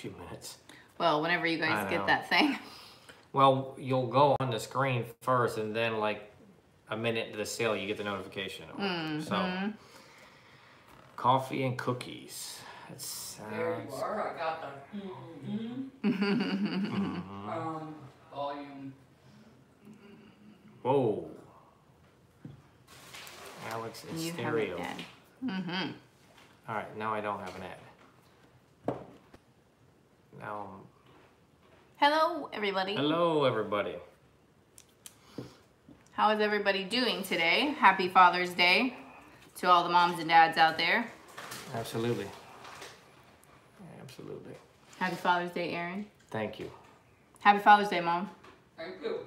few minutes. Well, whenever you I guys know. get that thing. Well, you'll go on the screen first, and then like a minute into the sale, you get the notification. Mm-hmm. So, coffee and cookies. That There you are. I got the um volume. Whoa. Alex in you have stereo. it, Mm-hmm. All right, now I don't have an ad. Now, I'm- Hello, everybody. hello everybody. How is everybody doing today? Happy Father's Day to all the moms and dads out there. Absolutely. Absolutely. Happy Father's Day, Aaron. Thank you. Happy Father's Day, Mom. Thank you.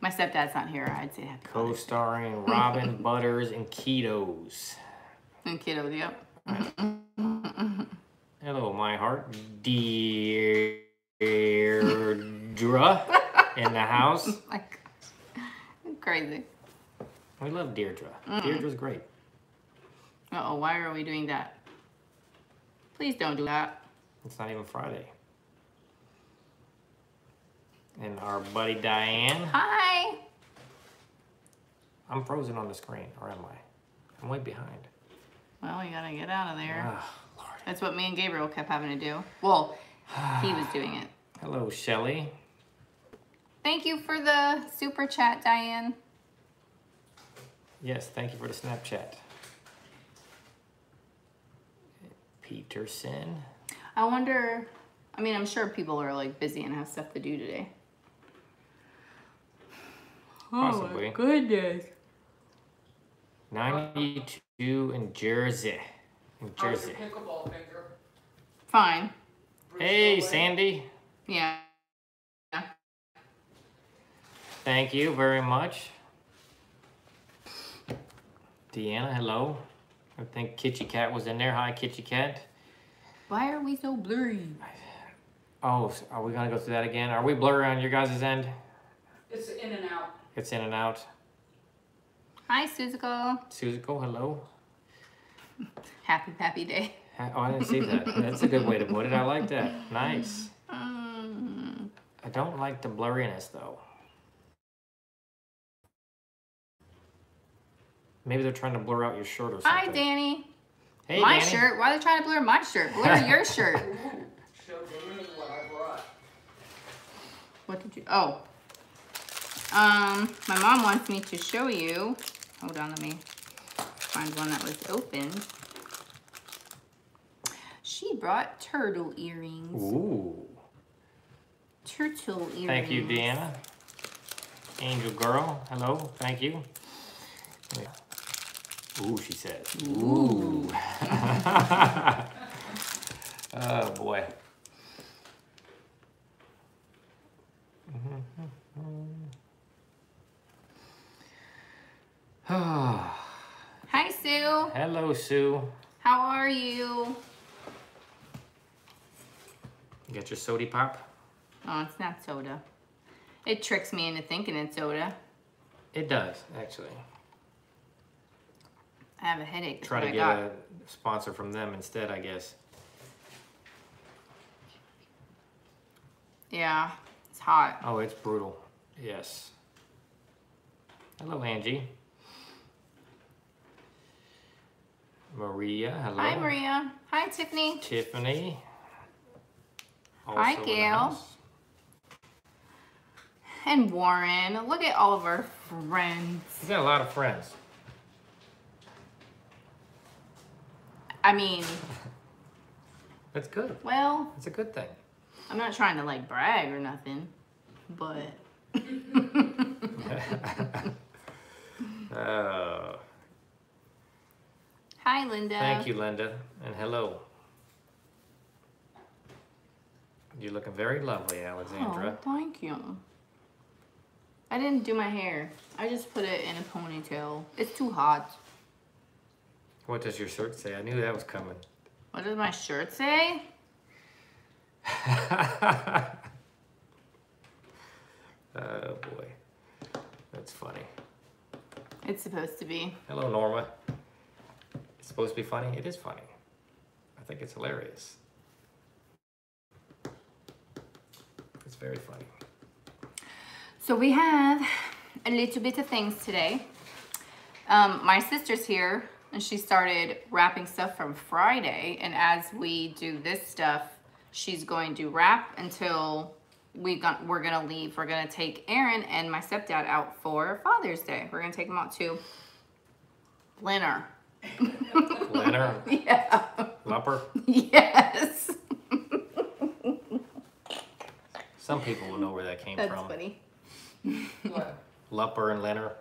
My stepdad's not here. I'd say happy Co-starring Robin Butters and Ketos. And kiddo, yep. Hello, my heart. Deirdre in the house. Like, crazy. We love Deirdre. Deirdre's great. Uh-oh, why are we doing that? Please don't do that. It's not even Friday. And our buddy Diane. Hi. I'm frozen on the screen, or am I? I'm way behind. Well, you gotta get out of there. Lord. That's what me and Gabriel kept having to do. Well, he was doing it. Hello, Shelly. Thank you for the super chat, Diane. Yes, thank you for the Snapchat. Peterson. I wonder, I mean, I'm sure people are like busy and have stuff to do today. Possibly. Oh, goodness. 92 in Jersey. In How's Jersey. your pickleball finger? Fine. Hey, Bruce Sandy. Yeah. Thank you very much. Deanna, hello. I think Kitty Cat was in there. Hi, Kitty Cat. Why are we so blurry? Oh, are we gonna go through that again? Are we blurry on your guys' end? It's in and out. It's in and out. Hi, Suzuko. Suzuko, hello. Happy Pappy Day. Oh, I didn't see that. That's a good way to put it. I like that. Nice. Mm. I don't like the blurriness though. Maybe they're trying to blur out your shirt or something. Hi, Danny. Hey, my Danny. shirt. Why are they trying to blur my shirt? Blur your shirt. Show the what I brought. What did you? Oh. Um, my mom wants me to show you. Hold on, let me find one that was open. She brought turtle earrings. Ooh. Turtle earrings. Thank you, Deanna. Angel girl, hello. Thank you. Yeah. Ooh, she says. Ooh. oh boy. Mm-hmm. Hi, Sue. Hello, Sue. How are you? You got your sody pop? Oh, it's not soda. It tricks me into thinking it's soda. It does, actually. I have a headache. Try to I get got. a sponsor from them instead, I guess. Yeah, it's hot. Oh, it's brutal. Yes. Hello, Angie. Maria, hello. Hi, Maria. Hi, Tiffany. Tiffany. Hi, Gail. And Warren. Look at all of our friends. He's got a lot of friends. I mean, That's good. well, That's a good thing. I'm not trying to like brag or nothing, but Uh, hi, Linda. thank you, Linda, and hello. You're looking very lovely, Alexandra. Oh, thank you. I didn't do my hair. I just put it in a ponytail. It's too hot. What does your shirt say? I knew that was coming. What does my shirt say? oh boy, that's funny. It's supposed to be. Hello, Norma. It's supposed to be funny. It is funny. I think it's hilarious. It's very funny. So we have a little bit of things today. Um, my sister's here and she started wrapping stuff from Friday. And as we do this stuff, she's going to wrap until we got, we're gonna leave. We're gonna take Aaron and my stepdad out for Father's Day. We're gonna take them out to dinner. Leonard, Yeah. Lumper. Yes. Some people will know where that came That's from. funny. What? Lumper and Leonard.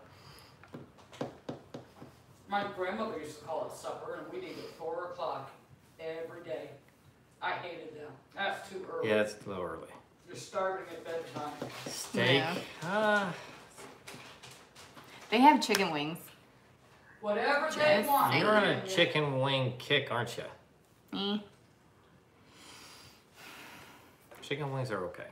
My grandmother used to call it supper, and we'd eat at four o'clock every day. I hated them. That's too early. Yeah, it's too early. You're starving at bedtime. Steak. Yeah. Ah, They have chicken wings. Whatever they want. you're on a chicken wing kick, aren't you? Eh. Chicken wings are okay.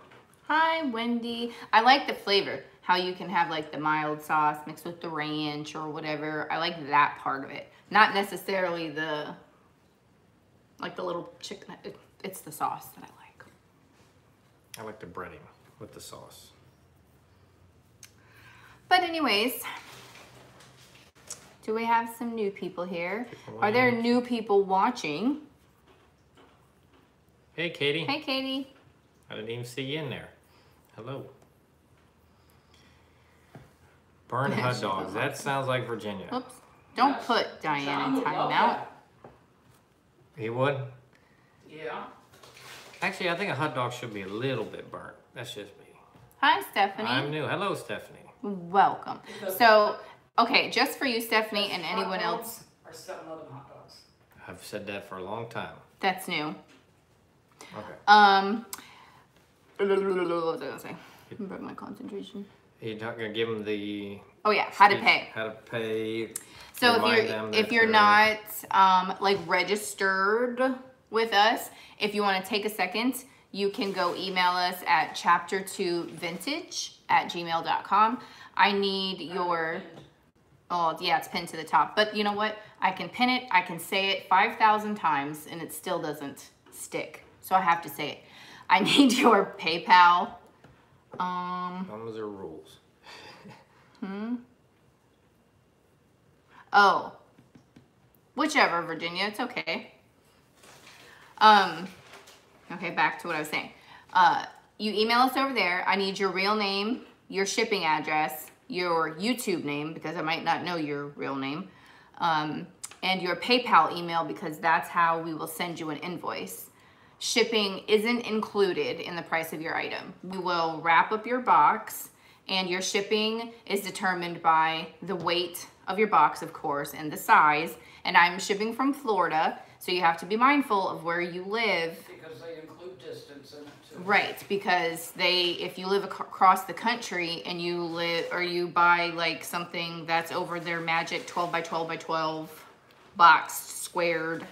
Hi, Wendy. I like the flavor. How you can have like the mild sauce mixed with the ranch or whatever. I like that part of it. Not necessarily the, like the little chicken. It, it's the sauce that I like. I like the breading with the sauce. But anyways, do we have some new people here? Chicken Are there wings. new people watching? Hey, Katie. Hey, Katie. I didn't even see you in there. Hello. Burned hot dogs. That sounds like Virginia. Oops. Don't Yes. put Diane in would love timeout. He would? Yeah. Actually, I think a hot dog should be a little bit burnt. That's just me. Hi, Stephanie. I'm new. Hello, Stephanie. Welcome. So, okay, just for you, Stephanie, and anyone dogs else Are seven eleven hot dogs. I've said that for a long time. that's new. Okay. Um, what was I gonna say? I Broke my concentration. You're not gonna give them the Oh yeah, how to pay. How to pay. So if you're if you're not um, like registered with us, if you want to take a second, you can go email us at chapter two vintage at gmail.com. I need your And oh yeah, it's pinned to the top. But you know what? I can pin it, I can say it five thousand times and it still doesn't stick. So I have to say it. I need your PayPal. Um Those are rules. Oh. Whichever, Virginia, it's okay. Um, okay, back to what I was saying. Uh, you email us over there. I need your real name, your shipping address, your YouTube name, because I might not know your real name, um, and your PayPal email, because that's how we will send you an invoice. Shipping isn't included in the price of your item. We will wrap up your box, and your shipping is determined by the weight of your box, of course, and the size. And I'm shipping from Florida, so you have to be mindful of where you live. Because they include distance in it too. Right, because they, if you live ac- across the country and you live, or you buy like something that's over their magic 12 by 12 by 12 boxed, squared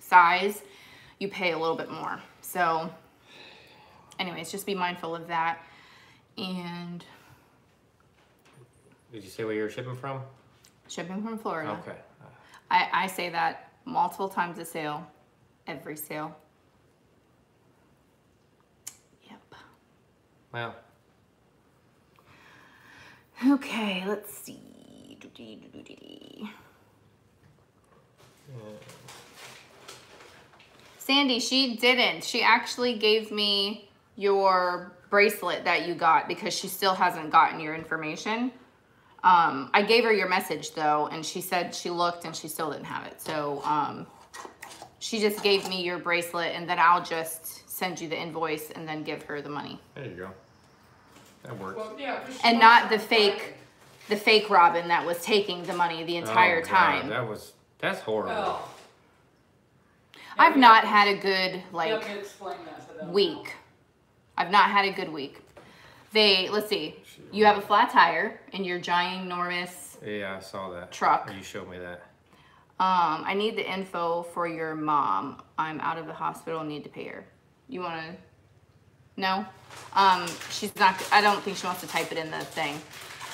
size, you pay a little bit more. So, anyways, just be mindful of that. And Did you say where you're shipping from? shipping from Florida. Okay. I, I say that multiple times a sale, every sale. Well, Okay, let's see. Sandy, she didn't. She actually gave me your bracelet that you got because she still hasn't gotten your information. Um, I gave her your message though, and she said she looked and she still didn't have it. So um, she just gave me your bracelet, and then I'll just send you the invoice and then give her the money. there you go. That works. Well, yeah. 'cause she And not the fake- Friday. the fake Robin that was taking the money the entire Oh, God, time. that was that's horrible. Oh. I've Yeah, not had a good like have to explain that to them. week. I've not had a good week. They let's see. You have a flat tire in your ginormous. Yeah, I saw that. Truck. You showed me that. Um, I need the info for your mom. I'm out of the hospital. Need to pay her. You want to? No. Um, she's not. I don't think she wants to type it in the thing.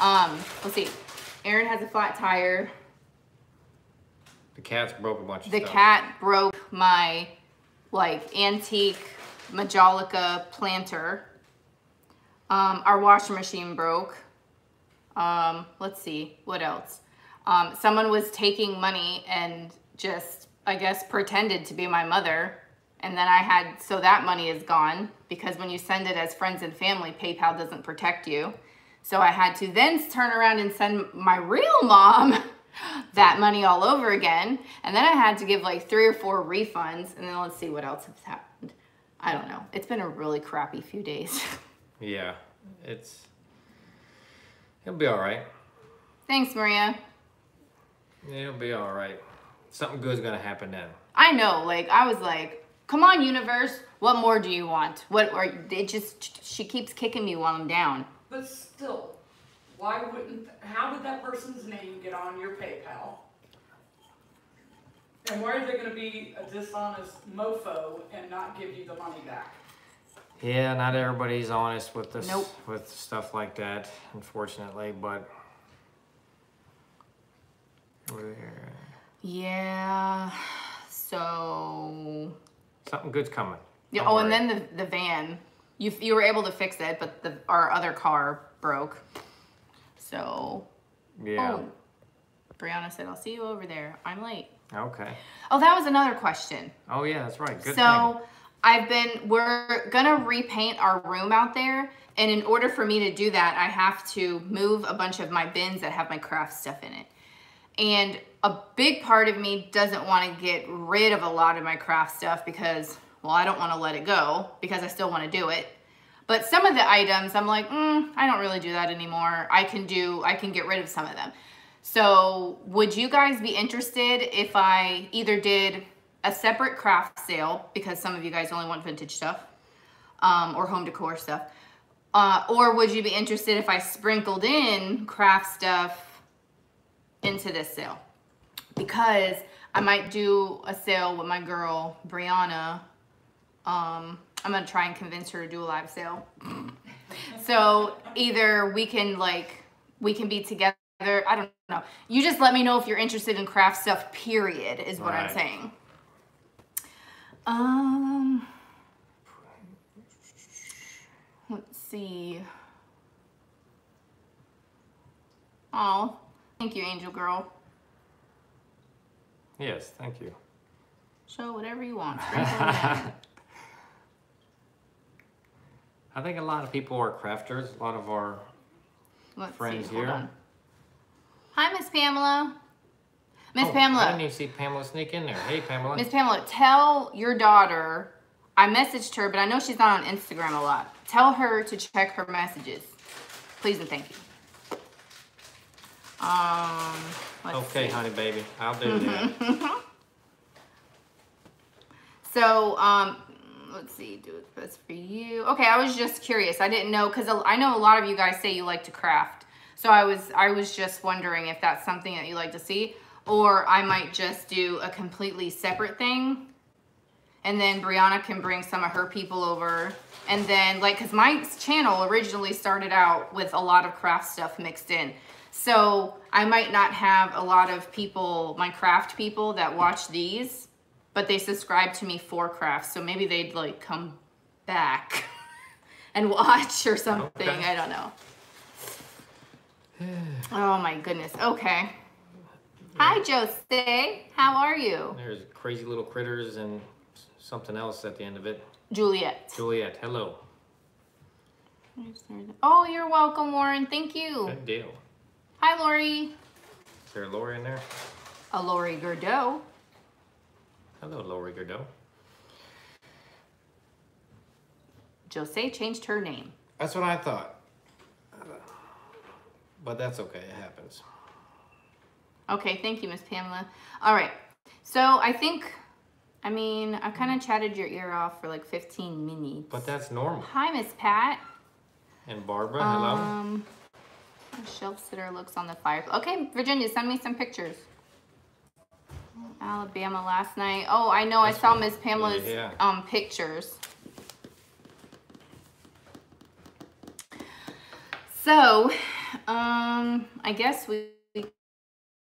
Um, let's see. Aaron has a flat tire. The cat's broke a bunch of The cat broke my like antique Majolica planter Um, our washing machine broke. Um, let's see, what else? Um, someone was taking money and just, I guess, pretended to be my mother. And then I had, so that money is gone because when you send it as friends and family, PayPal doesn't protect you. So I had to then turn around and send my real mom that money all over again. And then I had to give like three or four refunds. And then let's see what else has happened. I don't know. It's been a really crappy few days. Yeah, it's. It'll be all right. Thanks, Maria. It'll be all right. Something good's gonna happen then. I know, like I was like, come on, universe, what more do you want? What or it just she keeps kicking me while I'm down. But still, why wouldn't, how did that person's name get on your PayPal? And why are they gonna be a dishonest mofo and not give you the money back? Yeah, not everybody's honest with this Nope. with stuff like that, unfortunately, but we're- Yeah. So something good's coming. yeah. Don't Oh, and then the the van, you you were able to fix it, but the our other car broke. So yeah. oh, Brianna said, "I'll see you over there. I'm late." Okay. Oh, that was another question. Oh yeah, that's right. Good so thing. I've been we're gonna repaint our room out there, and in order for me to do that, I have to move a bunch of my bins that have my craft stuff in it. And a big part of me doesn't want to get rid of a lot of my craft stuff because, well, I don't want to let it go because I still want to do it. But some of the items, I'm like, mm, I don't really do that anymore. I can do, I can get rid of some of them. So, would you guys be interested if I either did a separate craft sale because some of you guys only want vintage stuff um, or home decor stuff? Uh, or would you be interested if I sprinkled in craft stuff into this sale? Because I might do a sale with my girl Brianna. Um, I'm gonna try and convince her to do a live sale. so either we can like we can be together. I don't know. You just let me know if you're interested in craft stuff. Period is what I'm saying. Um, let's see. Oh, thank you, Angel Girl. Yes, thank you. Show whatever you want. Sprinkle it in. I think a lot of people are crafters. A lot of our Let's Friends see. Here. Hi, Miss Pamela. Miss Oh, I Pamela. didn't even see Pamela sneak in there. Hey, Pamela. Miss Pamela, tell your daughter. I messaged her, but I know she's not on Instagram a lot. Tell her to check her messages, please and thank you. Um. Let's Okay, see. honey, baby, I'll do that. So, um, let's see, do what's best for you. Okay, I was just curious. I didn't know because I know a lot of you guys say you like to craft. So I was, I was just wondering if that's something that you like to see, or I might just do a completely separate thing, and then Brianna can bring some of her people over, and then like, cause my channel originally started out with a lot of craft stuff mixed in. So I might not have a lot of people, my craft people that watch these, but they subscribe to me for crafts. So maybe they'd like come back and watch or something. Okay. I don't know. Oh my goodness. Okay. Hi, Jose. How are you? There's crazy little critters and something else at the end of it. Juliet. Juliet, hello. Oh, you're welcome, Warren. Thank you. Good deal. Hi, Lori. Is there a Lori in there? A Lori Gerdeau. Hello, Lori Godot. Jose changed her name. That's what I thought. But that's okay, it happens. Okay, thank you, Miss Pamela. All right. So I think, I mean, I kind of chatted your ear off for like 15 minutes. But that's normal. Hi, Miss Pat. And Barbara, hello. Um, shelf sitter looks on the fire. Okay, Virginia, send me some pictures. Alabama last night. Oh, I know. I saw Miss Pamela's yeah. um pictures. So, um, I guess we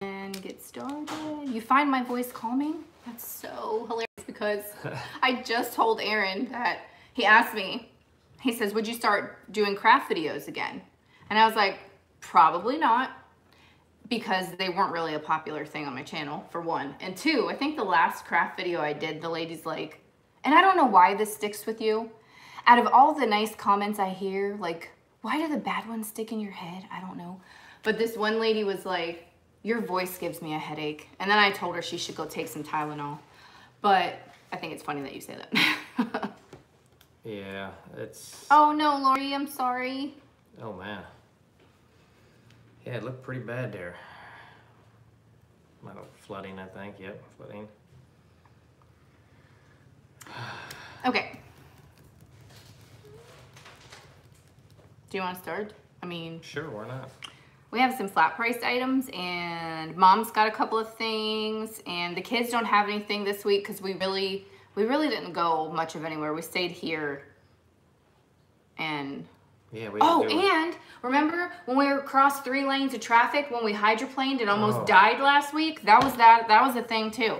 can get started. You find my voice calming? That's so hilarious because I just told Aaron that he asked me, he says, Would you start doing craft videos again? And I was like, Probably not. Because they weren't really a popular thing on my channel, for one. And two, I think the last craft video I did, the lady's like, and I don't know why this sticks with you. Out of all the nice comments I hear, like, why do the bad ones stick in your head? I don't know. But this one lady was like, Your voice gives me a headache. And then I told her she should go take some Tylenol. But I think it's funny that you say that. Yeah, it's. oh no, Lori, I'm sorry. Oh man. Yeah, it looked pretty bad there. Might have flooding, I think. Yep, flooding. Okay. Do you want to start? I mean, Sure, why not? we have some flat priced items and mom's got a couple of things and the kids don't have anything this week because we really we really didn't go much of anywhere we stayed here and Yeah, we. oh didn't do it. and remember when we were across three lanes of traffic when we hydroplaned and almost Oh. died last week that was that that was a thing too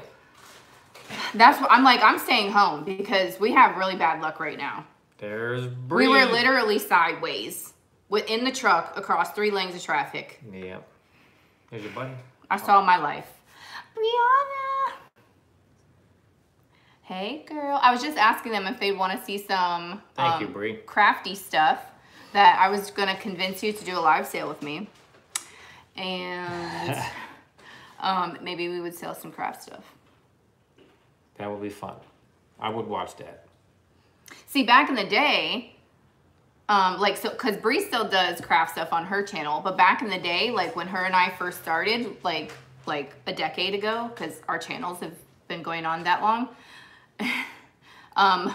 that's what i'm like i'm staying home because we have really bad luck right now There's Bree. we were literally sideways within the truck across three lanes of traffic Yep. Here's your buddy. I saw my life. Brianna. Hey, girl. I was just asking them if they'd want to see some Thank you, um, Bree. crafty stuff that I was going to convince you to do a live sale with me. And um, maybe we would sell some craft stuff. That would be fun. I would watch that. See, back in the day, um, like so, cause Bree still does craft stuff on her channel, but back in the day, like when her and I first started, like like a decade ago, cause our channels have been going on that long, um,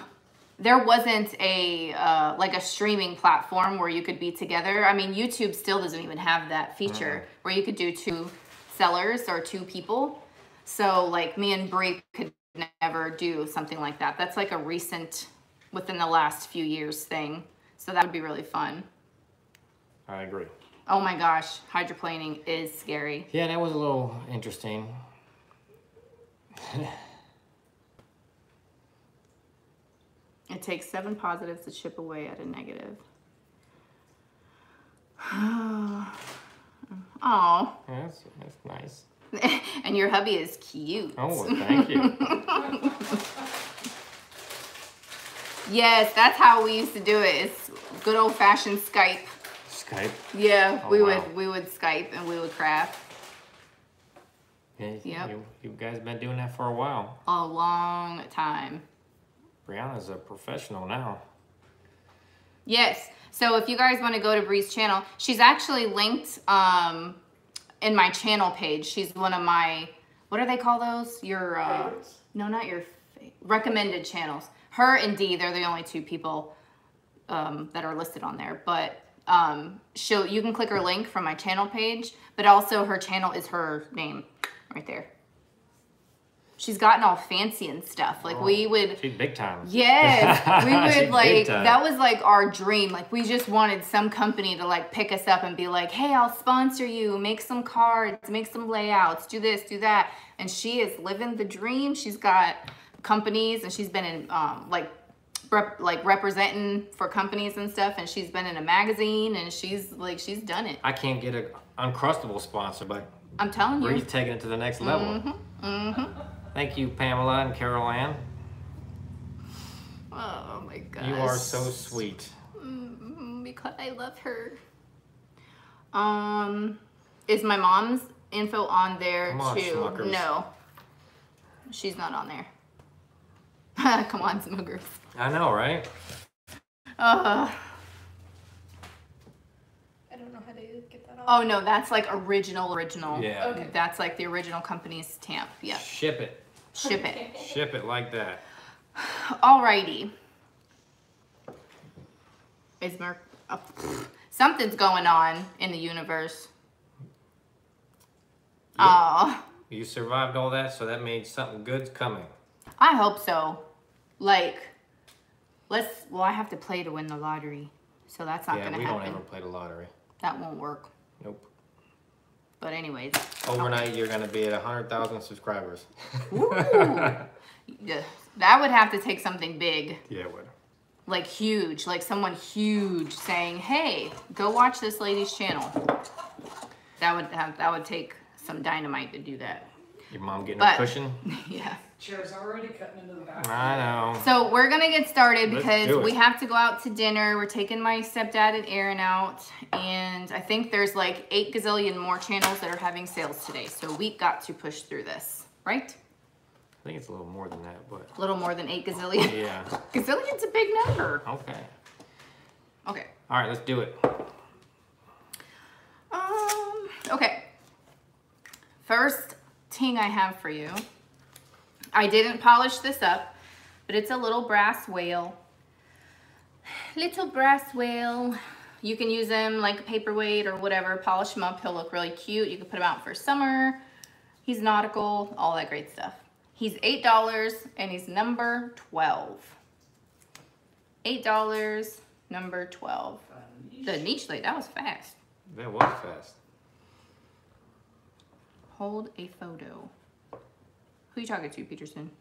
there wasn't a uh, like a streaming platform where you could be together. I mean, YouTube still doesn't even have that feature where you could do two sellers or two people. So like me and Bree could never do something like that. That's like a recent, within the last few years thing. So that would be really fun. I agree. Oh my gosh, hydroplaning is scary. Yeah, that was a little interesting. It takes seven positives to chip away at a negative. Oh, that's, that's nice. and your hubby is cute. Oh, well, thank you. Yes, that's how we used to do it. It's good old fashioned Skype. Skype. Yeah, Oh, we wow. would we would Skype and we would craft Yeah, Yep. you, you guys been doing that for a while. a long time. Brianna's a professional now. Yes. So if you guys want to go to Bree's channel, she's actually linked um, in my channel page. She's one of my what do they call those? Your uh, no, not your recommended channels. Her and Dee, they're the only two people um, that are listed on there. But um, she'll you can click her link from my channel page, but also her channel is her name right there. She's gotten all fancy and stuff. Like we would She's big time. Yes, we would like that was like our dream. Like we just wanted some company to like pick us up and be like, "Hey, I'll sponsor you. Make some cards, make some layouts, do this, do that." And she is living the dream. She's got companies and she's been in um like rep, like representing for companies and stuff and she's been in a magazine and she's like she's done it. I can't get a uncrustable sponsor, but I'm telling you. Bree's taking it to the next level. Mm-hmm. Thank you, Pamela and Carol Ann. Oh my gosh. You are so sweet. Mm, because I love her. Um, is my mom's info on there Come on, too? Smuckers. No, she's not on there. Come on, Smuggers. I know, right? Uh, I don't know how to get that off. oh no, that's like original, original. Yeah. Okay. That's like the original company's stamp. Yep. Ship it. Ship it. Ship it like that. Alrighty. Is Merc? Oh, something's going on in the universe. Yep. Oh. You survived all that, so that means something good's coming. I hope so. Like, let's. Well, I have to play to win the lottery, so that's not yeah, gonna happen. Yeah, we happen. don't ever play the lottery. That won't work. Nope. But anyways, Overnight, you're gonna be at 100,000 subscribers. Ooh. yeah, that would have to take something big. Yeah, it would. like huge, like someone huge saying, "Hey, go watch this lady's channel." That would have that would take some dynamite to do that. Your mom getting But- a cushion? yeah. Chair's already cutting into the back. I know. So we're gonna get started Let's because we have to go out to dinner. We're taking my stepdad and Aaron out, and I think there's like eight gazillion more channels that are having sales today. So we got to push through this, right? I think it's a little more than that, but A little more than eight gazillion. yeah. Gazillion's a big number. Okay. Okay. All right, let's do it. Um. Okay. First thing I have for you. I didn't polish this up, but it's a little brass whale. Little brass whale. You can use them like a paperweight or whatever. Polish them up. He'll look really cute. You can put him out for summer. He's nautical, all that great stuff. He's $8 and he's number 12. $8, number 12. Uh, the niche light, that was fast. That was fast. Hold a photo. Who you talking to, Peterson?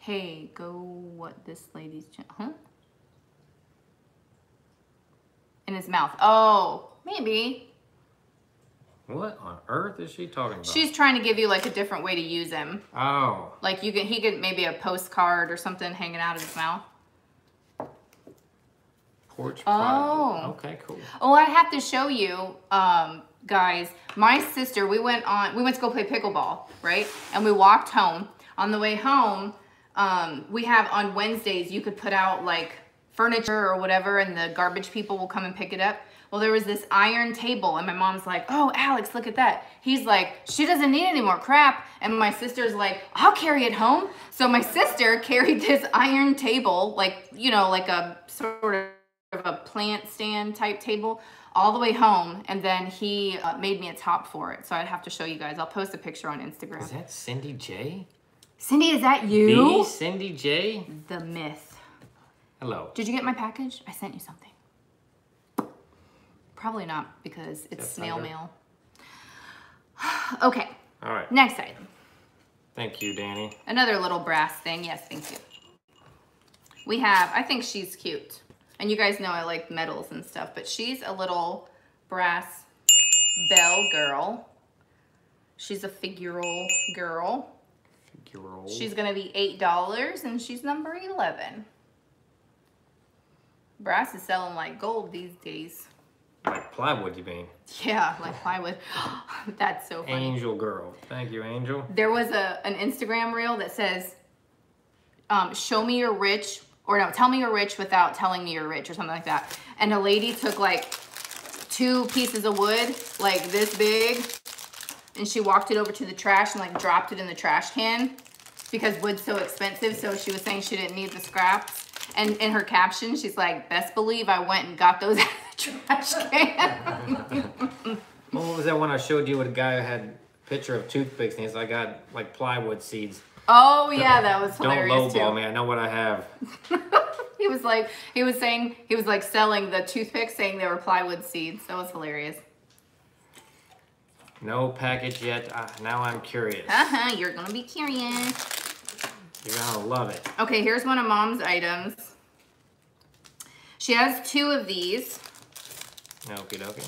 Hey, go what this lady's huh? In his mouth. Oh, maybe. What on earth is she talking about? She's trying to give you like a different way to use him. Oh, Like you can, he could maybe a postcard or something hanging out of his mouth. porch. Oh. pride. Okay, cool. Oh, I have to show you, um, guys. My sister, we went on, we went to go play pickleball, right? And we walked home. On the way home, um, we have on Wednesdays, you could put out like furniture or whatever, and the garbage people will come and pick it up. Well, there was this iron table, and my mom's like, "Oh, Alex, look at that." He's like, "She doesn't need any more crap," and my sister's like, "I'll carry it home." So my sister carried this iron table, like you know, like a sort of of a plant stand type table all the way home and then he uh, made me a top for it. So i'd have to show you guys. I'll post a picture on instagram. Is that Cindy J? cindy is that The you Cindy J? the myth. Hello. did you get my package? I sent you something. Probably not because it's snail mail. Okay. All right. next item. Thank you, Danny. another little brass thing. Yes thank you. We have i think she's cute and you guys know i like metals and stuff but she's a little brass bell girl. She's a figural girl. Figure she's gonna be eight dollars and she's number 11 brass is selling like gold these days. Like plywood, you mean? yeah like plywood. That's so funny. Angel girl. Thank you, Angel. there was a an Instagram reel that says, um, "Show me you're rich," or no, "Tell me you're rich without telling me you're rich," or something like that. And a lady took like two pieces of wood, like this big, and she walked it over to the trash and like dropped it in the trash can because wood's so expensive. So she was saying she didn't need the scraps. And in her caption, she's like, "Best believe I went and got those out of the trash can." Well, what was that one I showed you with a guy who had a picture of toothpicks and he's like, I got like plywood seeds. Oh yeah, that was hilarious Don't lowball me. I know what I have. He was like, he was saying, he was like selling the toothpicks, saying they were plywood seeds. That was hilarious. No package yet. Uh, now I'm curious. Uh huh. You're gonna be curious. You're gonna love it. Okay, here's one of mom's items. She has two of these. Okie dokie.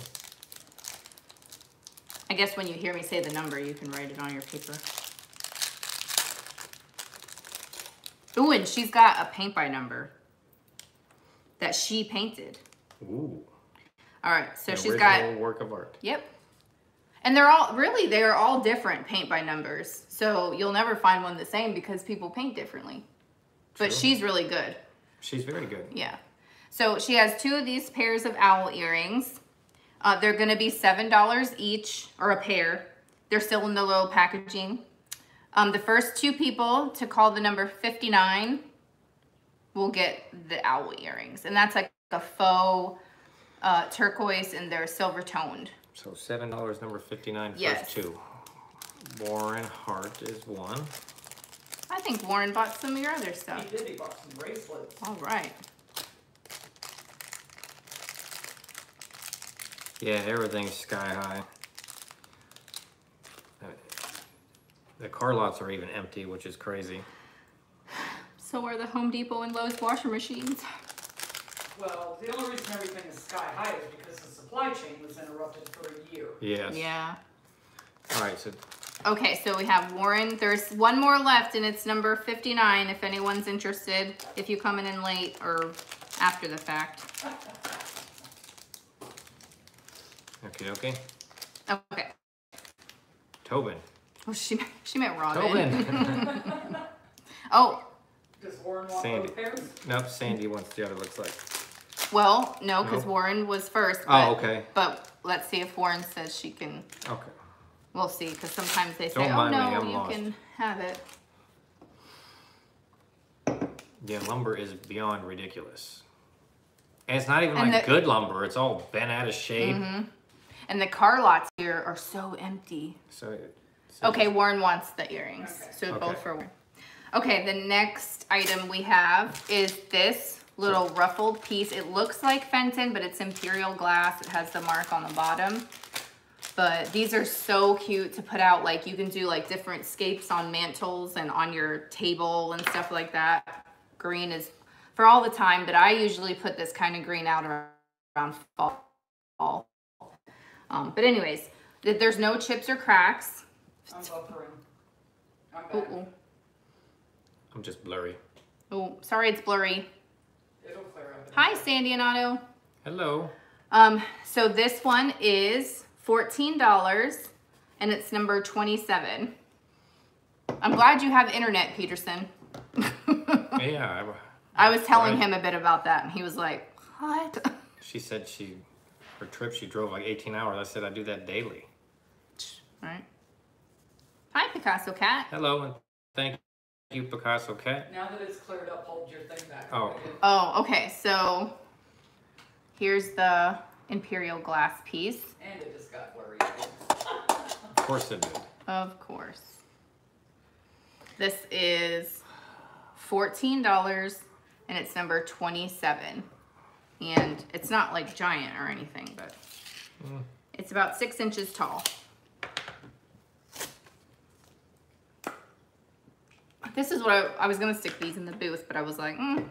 I guess when you hear me say the number, you can write it on your paper. Ooh, and she's got a paint by number that she painted. Ooh. All right, so she's got work of art. Yep. And they're all really they're all different paint by numbers. So you'll never find one the same because people paint differently. But True. she's really good. She's very good. Yeah. So she has two of these pairs of owl earrings. Uh, they're going to be $7 each or a pair. They're still in the little packaging. Um, the first two people to call the number 59 will get the owl earrings. And that's like a faux uh, turquoise and they're silver toned. So seven dollars, number fifty-nine, first Yes. two. Warren Hart is one. I think Warren bought some of your other stuff. He did, he bought some bracelets. All right. Yeah, everything's sky high. Uh, The car lots are even empty, which is crazy. So are the Home Depot and Lowe's washer machines. Well, the only reason everything is sky high is because the supply chain was interrupted for a year. Yes. Yeah. All right, so Okay, so we have Warren. There's one more left, and it's number 59. If anyone's interested, if you coming in late or after the fact. okay, okay. Okay. Tobin. Oh, she she meant Robin. Tobin. Oh, Does Warren want Sandy. both pairs? nope, Sandy wants the other. Looks like. well, no, because No? Warren was first. Oh, okay. But let's see if Warren says she can. Okay. We'll see, because sometimes they say, Don't "Oh mind me, no, you lost." can have it." Yeah, lumber is beyond ridiculous. And it's not even And like the- good lumber. It's all bent out of shape. Mm-hmm. And the car lots here are so empty. So. It Okay, Warren wants the earrings, Okay. so Okay. both for Warren. Okay, the next item we have is this little ruffled piece. It looks like Fenton, but it's imperial glass. It has the mark on the bottom. But these are so cute to put out. Like you can do like different scapes on mantles and on your table and stuff like that. Green is for all the time, but I usually put this kind of green out around fall. Um, but anyways, th- there's no chips or cracks. I'm buffering. I'm Ooh, back. ooh. I'm just blurry. Oh, sorry, it's blurry. It'll clear up. Hi, second. Sandy and Otto. Hello. Um, so this one is fourteen dollars, and it's number twenty-seven. I'm glad you have internet, Peterson. Yeah. I was telling Right. him a bit about that, and he was like, "What?" She said she, her trip she drove like 18 hours. I said I do that daily. Right. Hi, Picasso Cat. Hello and thank you, Picasso Cat. Now that it's cleared up, hold your thing back. Oh. Okay. Oh, okay. So here's the imperial glass piece, And it just got blurry. Of course it did. of course. This is fourteen dollars, and it's number twenty-seven. And it's not like giant or anything, but mm. it's about six inches tall. This is what I, I was gonna stick these in the booth, but I was like, mm,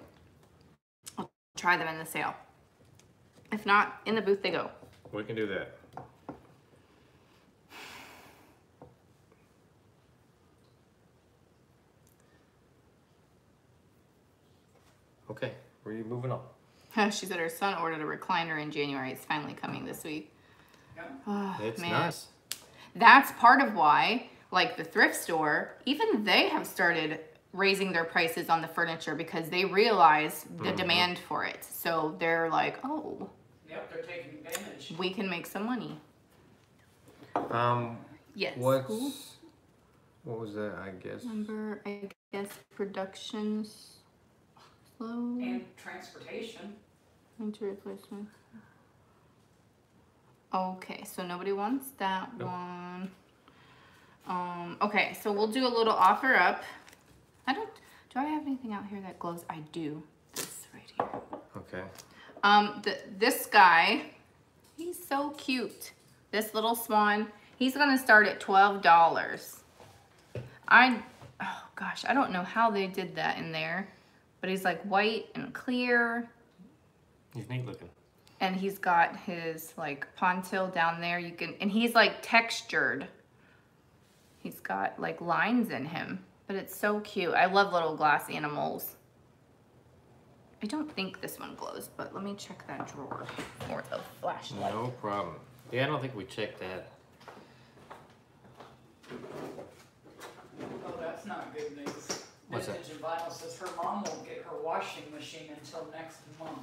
I'll try them in the sale. If not, in the booth they go. We can do that. Okay, where are you moving on? she said her son ordered a recliner in January. It's finally coming this week. Yeah. Oh, It's man. nice. That's part of why, like the thrift store, even they have started raising their prices on the furniture because they realize the demand for it. So they're like, oh, Yep, they're taking advantage. we can make some money. Um, Yes. what's Cool. what was that? I guess. Number, I guess, productions. Slow. And transportation. Into replacement. Okay, so nobody wants that Nope. one. Um, okay, so we'll do a little offer up. I don't, do I have anything out here that glows? I do. This right here. Okay. Um, the, this guy, he's so cute. This little swan, he's gonna start at twelve dollars. I, oh gosh, I don't know how they did that in there, but he's like white and clear, He's neat looking. and he's got his like pontil down there. You can, and he's like textured. He's got like lines in him, but it's so cute. I love little glass animals. I don't think this one glows, but let me check that drawer for the flashlight. No problem. Yeah, I don't think we checked that. Oh, that's not good news. What's that? Vintage and Vinyl says her mom won't get her washing machine until next month.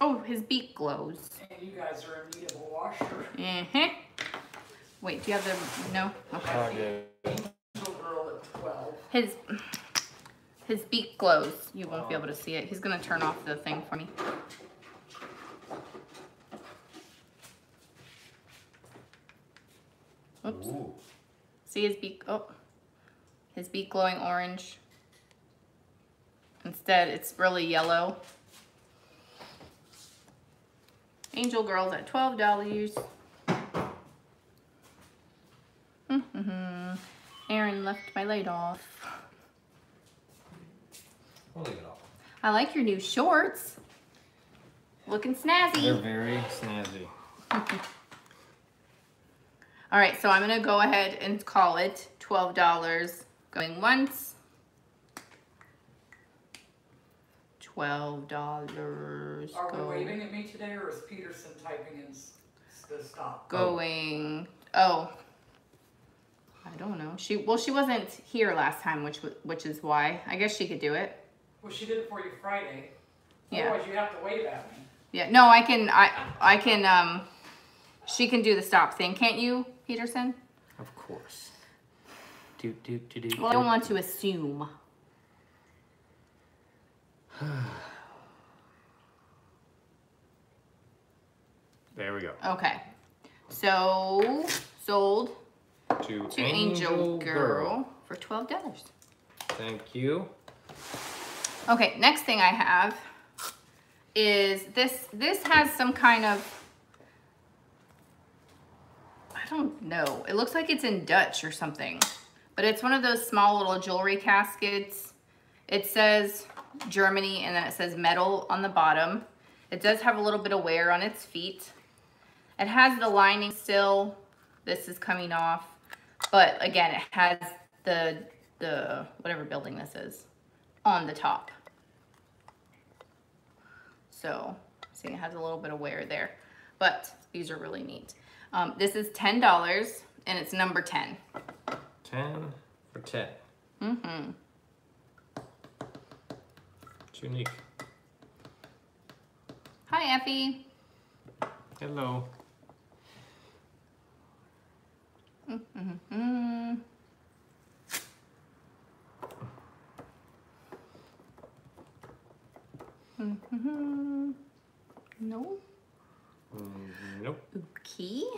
Oh, his beak glows. And you guys are in need of a washer. Uh-huh. Wait, do you have the no? Okay. His his beak glows. You won't be able to see it. He's gonna turn off the thing for me. Oops. Ooh. See his beak? Oh, his beak glowing orange. Instead, it's really yellow. Angel Girls at $12. Mm hmm Aaron left my light off. We'll leave it off. I like your new shorts. Looking snazzy. They're very snazzy. All right, so I'm gonna go ahead and call it $12 going once. $12 going. Are we waving at me today or is Peterson typing in the stop? Going, oh. I don't know. She well, she wasn't here last time, which which is why. I guess she could do it. Well, she did it for you Friday. Yeah. Otherwise, you have to wait at me. Yeah. No, I can. I I can. Um. She can do the stop thing, can't you, Peterson? Of course. Do, do, do, do, Well, I don't want to assume. There we go. Okay. So sold To, to Angel, Girl, for twelve dollars. Thank you. Okay, next thing I have is this this has some kind of I don't know. It looks like it's in Dutch or something. But it's one of those small little jewelry caskets. It says Germany and then it says metal on the bottom. It does have a little bit of wear on its feet. It has the lining still. This is coming off. But again, it has the the whatever building this is on the top. So, see, it has a little bit of wear there, but these are really neat. Um, this is ten dollars, and it's number ten. 10 for 10. Mm-hmm. It's unique. Hi, Effie. Hello. Mm-hmm. Mm-hmm. No. Mm, nope. Key.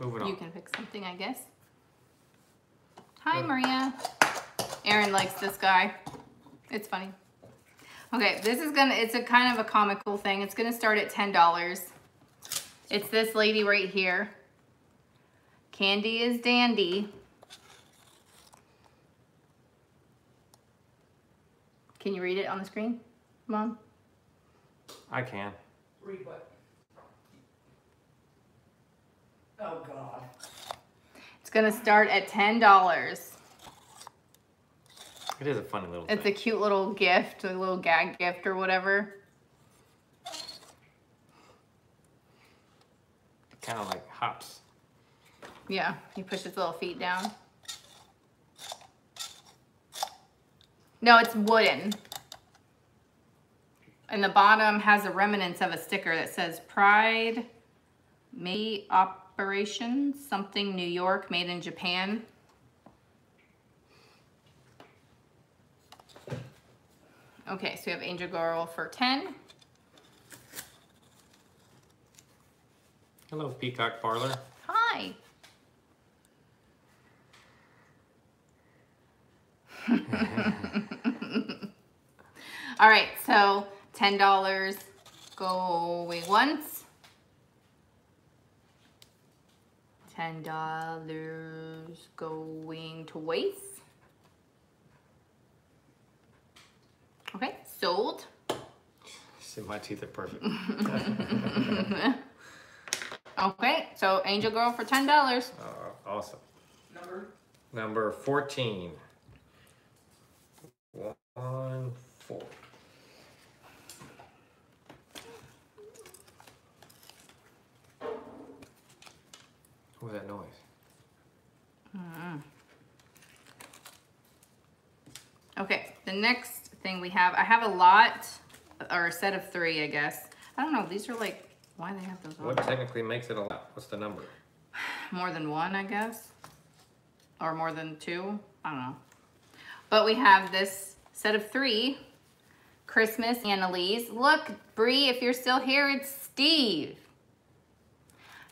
Moving on. You can pick something, I guess. Hi. Maria. Aaron likes this guy. It's funny. Okay, this is gonna, it's a kind of a comical thing. It's gonna start at $10. It's this lady right here. Candy is dandy. Can you read it on the screen, Mom? I can. Read what? Oh, God. It's gonna start at $10. It is a funny little It's a cute little gift, a little gag gift or whatever. kind of like hops. Yeah, he pushed his little feet down. No, it's wooden. And the bottom has a remnants of a sticker that says Pride May Operations, something New York, made in Japan. Okay, so we have Angel Girl for 10. Hello, Peacock Parlor. Hi. All right, so ten dollars going once. Ten dollars going twice. Okay, sold. See, my teeth are perfect. Okay, so Angel Girl for ten dollars. Uh, awesome. Number? Number 14. One, four. What was that noise? Mm-hmm. Okay, the next thing we have, I have a lot, or a set of three, I guess. I don't know, these are like, why they have those on? What technically makes it a lot? What's the number? More than one, I guess. Or more than two, I don't know. But we have this set of three, Christmas Annalees. Look, Bree, if you're still here, it's Steve.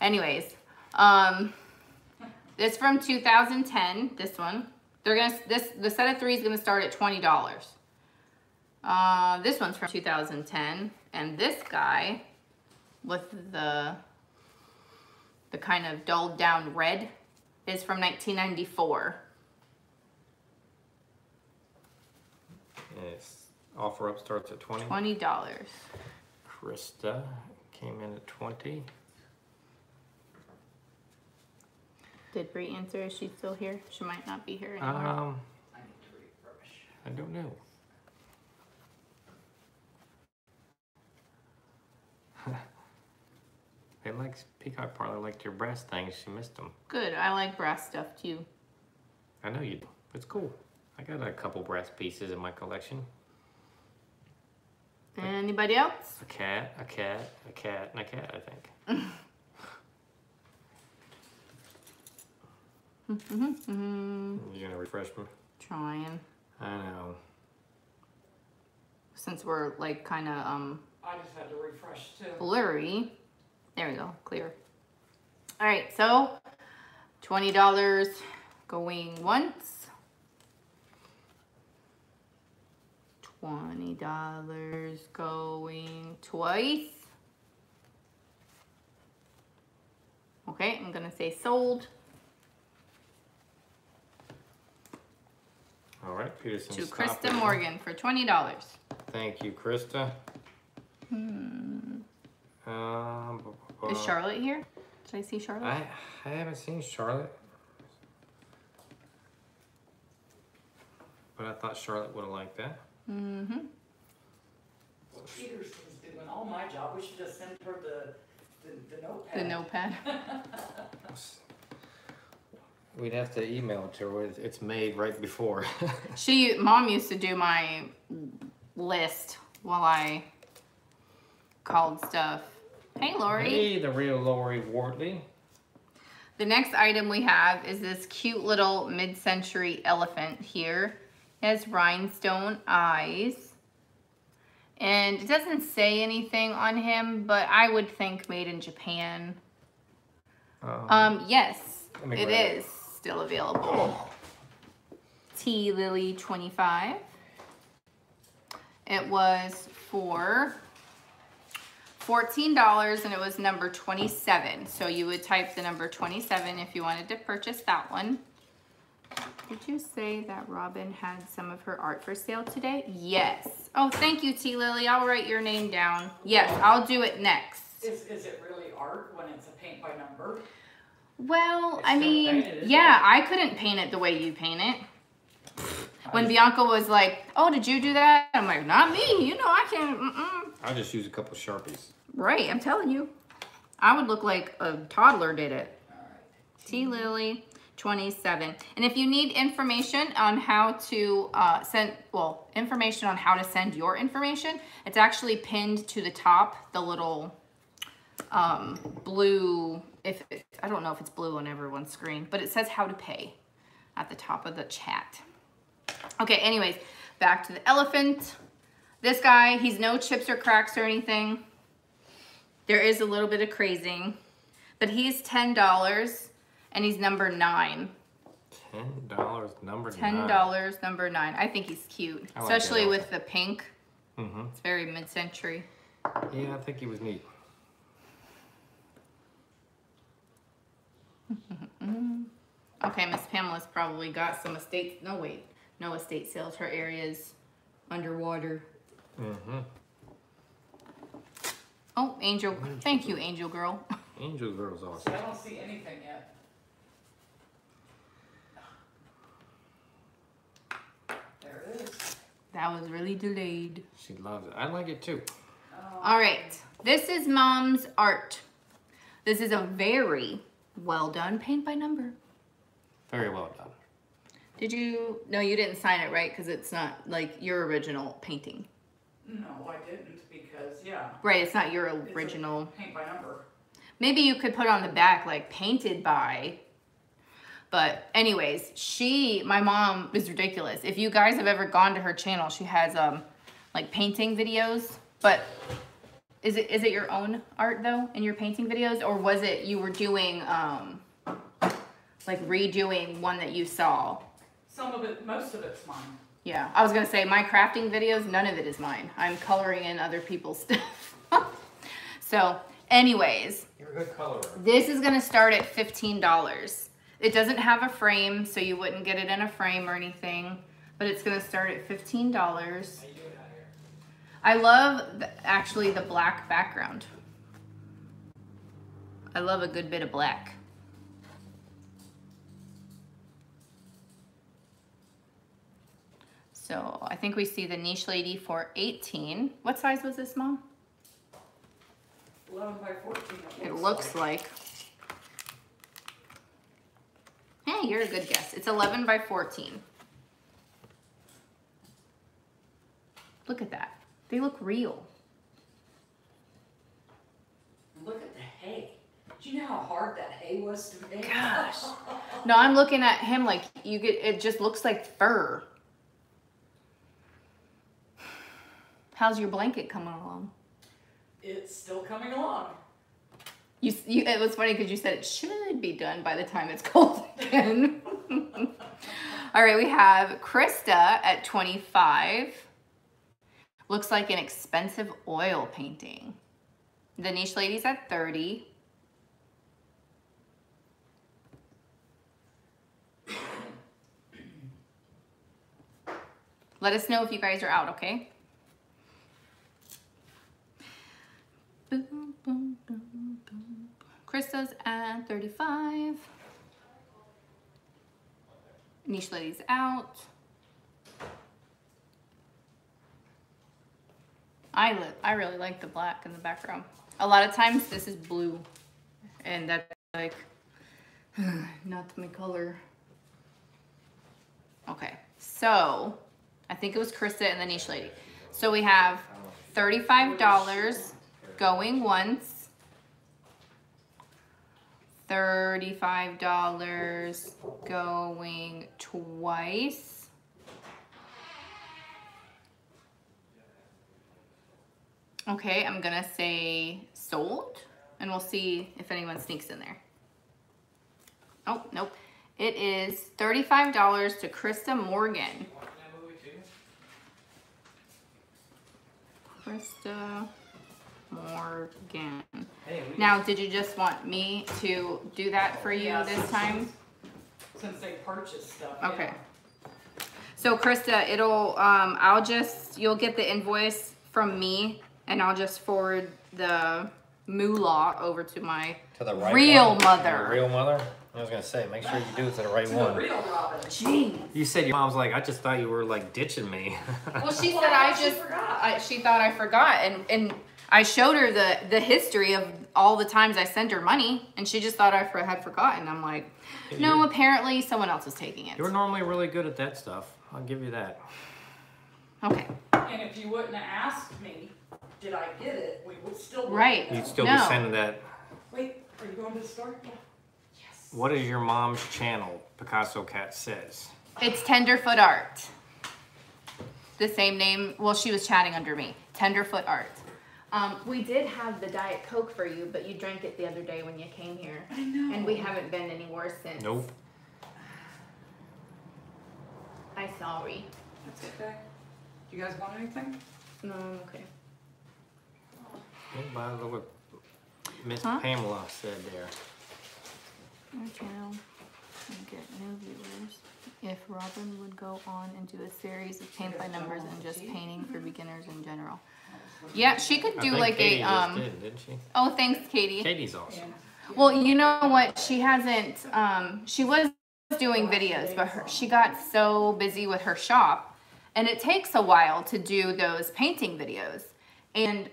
Anyways, um, this from 2010, this one. They're gonna, this, the set of three is gonna start at $20. Uh, this one's from 2010, and this guy with the, the kind of dulled down red is from 1994. And it's offer up starts at 20. Twenty dollars. Krista came in at 20. Did Bree answer? Is she still here? She might not be here anymore. Um, I need to refresh. I don't know. they like Peacock Parlor liked your brass things. She missed them. Good. I like brass stuff too. I know you do. It's cool. I got a couple brass pieces in my collection. Anybody else? A cat, a cat, a cat, and a cat, I think. You're gonna refresh me? Trying. I know. Since we're like kind of um I just had to refresh too. blurry. There we go. Clear. All right. So twenty dollars going once. Twenty dollars going twice. Okay, I'm gonna say sold All right, Peterson. to Krista. Morgan for twenty dollars. Thank you, Krista. Hmm. Um, Is Charlotte here? Did I see Charlotte? I I haven't seen Charlotte, but I thought Charlotte would have liked that. Mm-hmm. Peterson's doing all my job. We should just send her the, the, the notepad. The notepad. We'd have to email it to her. It's- It's made right before. She, mom used to do my list while I called stuff. Hey, Lori. hey, the real Lori Wortley. The next item we have is this cute little mid-century elephant here. Has rhinestone eyes. And it doesn't say anything on him, but I would think made in Japan. Um, Um, yes, it. is still available. Tea Lily 25. It was for $14 and it was number 27. So you would type the number 27 if you wanted to purchase that one. Did you say that Robin had some of her art for sale today? Yes. Oh, thank you, Tea Lily. I'll write your name down. Yes, I'll do it next. Is, is it really art when it's a paint by number? Well, It's I mean, painted, isn't yeah, I couldn't paint it the way you paint it. When Bianca was like, "Oh, did you do that?" I'm like, "Not me. You know, I can't." Mm-mm. I'll just use a couple Sharpies. Right, I'm telling you, I would look like a toddler did it. Alright. T Lily, 27. And if you need information on how to uh, send, well, information on how to send your information, it's actually pinned to the top, the little um, blue, if it, I don't know if it's blue on everyone's screen, but it says how to pay at the top of the chat. Okay, anyways, back to the elephant. This guy, he's no chips or cracks or anything. There is a little bit of crazing, but he's $10 and he's number nine. Ten dollars, number Ten dollars, number nine. I think he's cute, I like especially outfit. with the pink. Mm-hmm. It's very mid-century. Yeah, I think he was neat. Okay, Miss Pamela's probably got some estate. No, wait, no estate sales. Her area's underwater. Mm-hmm. Oh, Angel. Thank you, Angel Girl. Angel Girl's See, awesome. I don't see anything yet. There it is. That was really delayed. She loves it. I like it too. Oh, All right, this is Mom's art. This is a very well done paint by number. Very well done. Did you? No, you didn't sign it, right? Because it's not like your original painting. No, I didn't because, yeah. Right, it's not your it's a original. Paint by number. Maybe you could put on the back like painted by. But anyways, she, my mom is ridiculous. If you guys have ever gone to her channel, she has um like painting videos. But is it is it your own art though in your painting videos, or was it you were doing um like redoing one that you saw? Some of it, most of it's mine. Yeah, I was gonna say my crafting videos, none of it is mine. I'm coloring in other people's stuff. so, anyways, You're a good colorer. this is gonna start at $15. It doesn't have a frame, so you wouldn't get it in a frame or anything. but it's gonna start at fifteen dollars. I love the, actually the black background. I love a good bit of black. So I think we see the niche lady for 18. What size was this, mom? Eleven by fourteen. It looks like. Hey, you're a good guess. It's 11 by 14. Look at that. They look real. Look at the hay. Do you know how hard that hay was to make? Gosh. No, I'm looking at him like you get it just looks like fur. How's your blanket coming along? It's still coming along. You, you it was funny because you said it should be done by the time it's cold again. All right, we have Krista at 25. Looks like an expensive oil painting. The niche lady's at 30. Let us know if you guys are out, okay? Boom, Krista's at 35. Niche lady's out. I li- I really like the black in the background. A lot of times this is blue, and that's like not my color. Okay, so I think it was Krista and the niche lady. So we have thirty-five dollars going once. Thirty-five dollars going twice. Okay, I'm gonna say sold, and we'll see if anyone sneaks in there. Oh, nope. It is thirty-five dollars to Krista Morgan. Krista Morgan. Hey, Now, did you just want me to do that for you Yes. this time? Since they purchased stuff. Okay. yeah. So Krista, it'll, um, I'll just, you'll get the invoice from me and I'll just forward the moolah over to my to the right real one. mother. The real mother. I was gonna say, make sure you do it to the right To the one. real Robin. Jeez. You said your mom's like, I just thought you were like ditching me. Well, she Well, said I she just, forgot. I, she thought I forgot and, and I showed her the, the history of all the times I sent her money and she just thought I for, had forgotten. I'm like, no, You- apparently someone else was taking it. You're normally really good at that stuff. I'll give you that. Okay, And if you wouldn't have asked me, did I get it, we would still. be Right. there. You'd still No. be sending that. Wait, are you going to the store? Yeah. Yes. What is your mom's channel? Picasso Cat says. it's Tenderfoot Art. The same name, well, she was chatting under me, Tenderfoot Art. Um, we did have the Diet Coke for you, but you drank it the other day when you came here. I know. And we haven't been any anywhere since. Nope. I'm sorry. That's okay. Do you guys want anything? No, I'm okay. By the what Miss Huh? Pamela said there. Our channel and get new viewers. If Robin would go on and do a series of paint by numbers and just painting for beginners in general. Yeah, she could I do think like Katie a just um. did, didn't she? Oh, thanks, Katie. Katie's awesome. Well, you know what? She hasn't. Um, she was doing videos, but her, she got so busy with her shop, and it takes a while to do those painting videos. And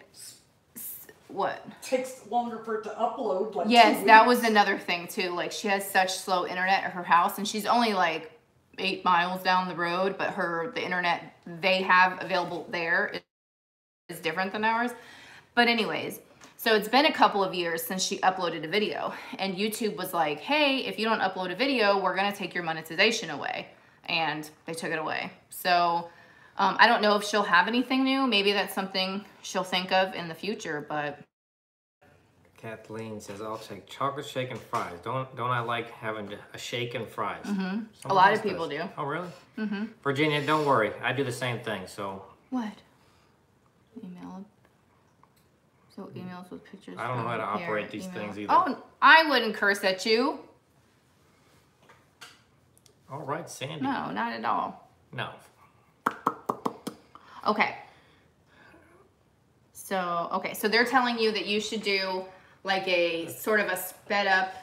what? Takes longer for it to upload, like. Yes, that was another thing too. Like she has such slow internet at her house, and she's only like eight miles down the road, but her the internet they have available there is- different than ours. But anyways, so it's been a couple of years since she uploaded a video, and YouTube was like, "Hey, if you don't upload a video, we're gonna take your monetization away," and they took it away. So. Um, I don't know if she'll have anything new. Maybe that's something she'll think of in the future, but Kathleen says, "I'll take chocolate shake and fries. Don't don't I like having a shake and fries?" Mhm. A lot of people does. do. Oh really? mm-hmm. Virginia, don't worry. I do the same thing. So What? Email. So hmm. emails with pictures. I don't know how to operate these email. things either. Oh, I wouldn't curse at you. all right, Sandy. No, not at all. No. Okay. So, okay, so they're telling you that you should do like a sort of a sped up,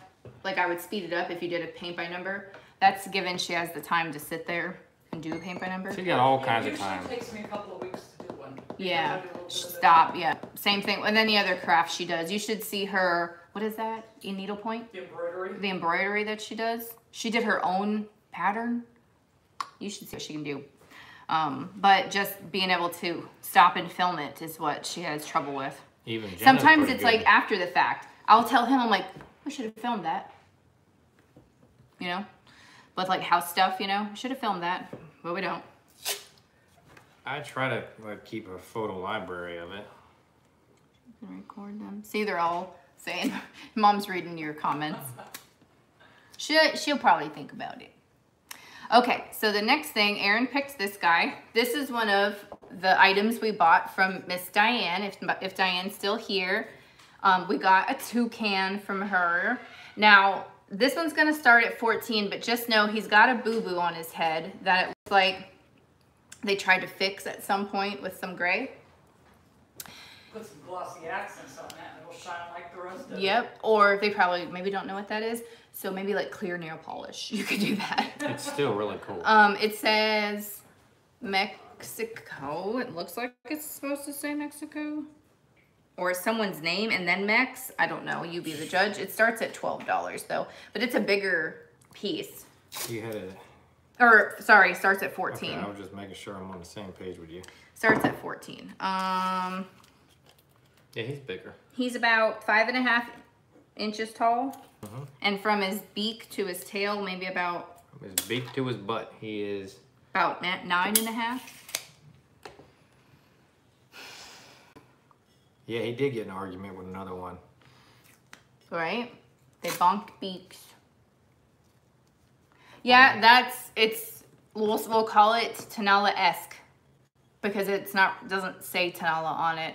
like I would speed it up if you did a paint by number. That's given she has the time to sit there and do a paint by number. She got all Yeah, kinds of time. It takes me a couple of weeks Yeah. do a little bit of it. Stop, yeah. Same thing. And then the other craft she does. You should see her, what is that? A needlepoint? The embroidery. The embroidery that she does. She did her own pattern. You should see what she can do. Um, but just being able to stop and film it is what she has trouble with. Even Jenna's Sometimes it's good. like after the fact. I'll tell him, I'm like, I should have filmed that. You know? With like house stuff, you know? Should have filmed that, but we don't. I try to like keep a photo library of it. You Can record them. See, they're all saying, Mom's reading your comments. She'll, she'll probably think about it. Okay, so the next thing, Aaron picked this guy. This is one of the items we bought from Miss Diane, if, if Diane's still here. Um, we got a toucan from her. Now, this one's gonna start at 14, but just know he's got a boo-boo on his head that it looks like they tried to fix at some point with some gray. Put some glossy accents on that and it'll shine like the rest of it. Yep, or they probably maybe don't know what that is. So maybe like clear nail polish. You could do that. It's still really cool. Um, it says Mexico. It looks like it's supposed to say Mexico. Or someone's name and then Mex. I don't know. You be the judge. It starts at twelve dollars though, but it's a bigger piece. you had a. Or sorry, starts at Okay, fourteen. I was just making sure I'm on the same page with you. Starts at fourteen. Um, Yeah, he's bigger. He's about five and a half inches tall. Mhm. And from his beak to his tail, maybe about From his beak to his butt, he is. about nine and a half. Yeah, he did get in an argument with another one. Right? They bonked beaks. Yeah, that's it's. We'll we'll call it Tonala esque because it's not doesn't say Tonala on it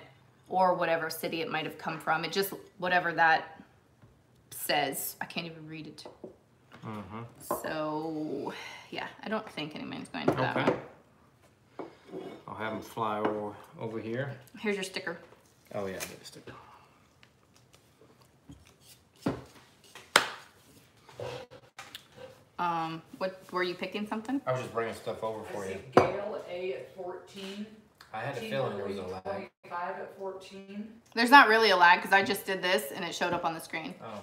or whatever city it might have come from. It just whatever that says. I can't even read it. Mm-hmm. So yeah, I don't think anyone's going that Okay. one. I'll have them fly over, over here. Here's your sticker. Oh yeah, I get a sticker. Um, what were you picking something? I was just bringing stuff over I for see you. Gail A at fourteen. I had a T. feeling there was a lag. Twenty-five at fourteen. There's not really a lag because I just did this and it showed up on the screen. Oh,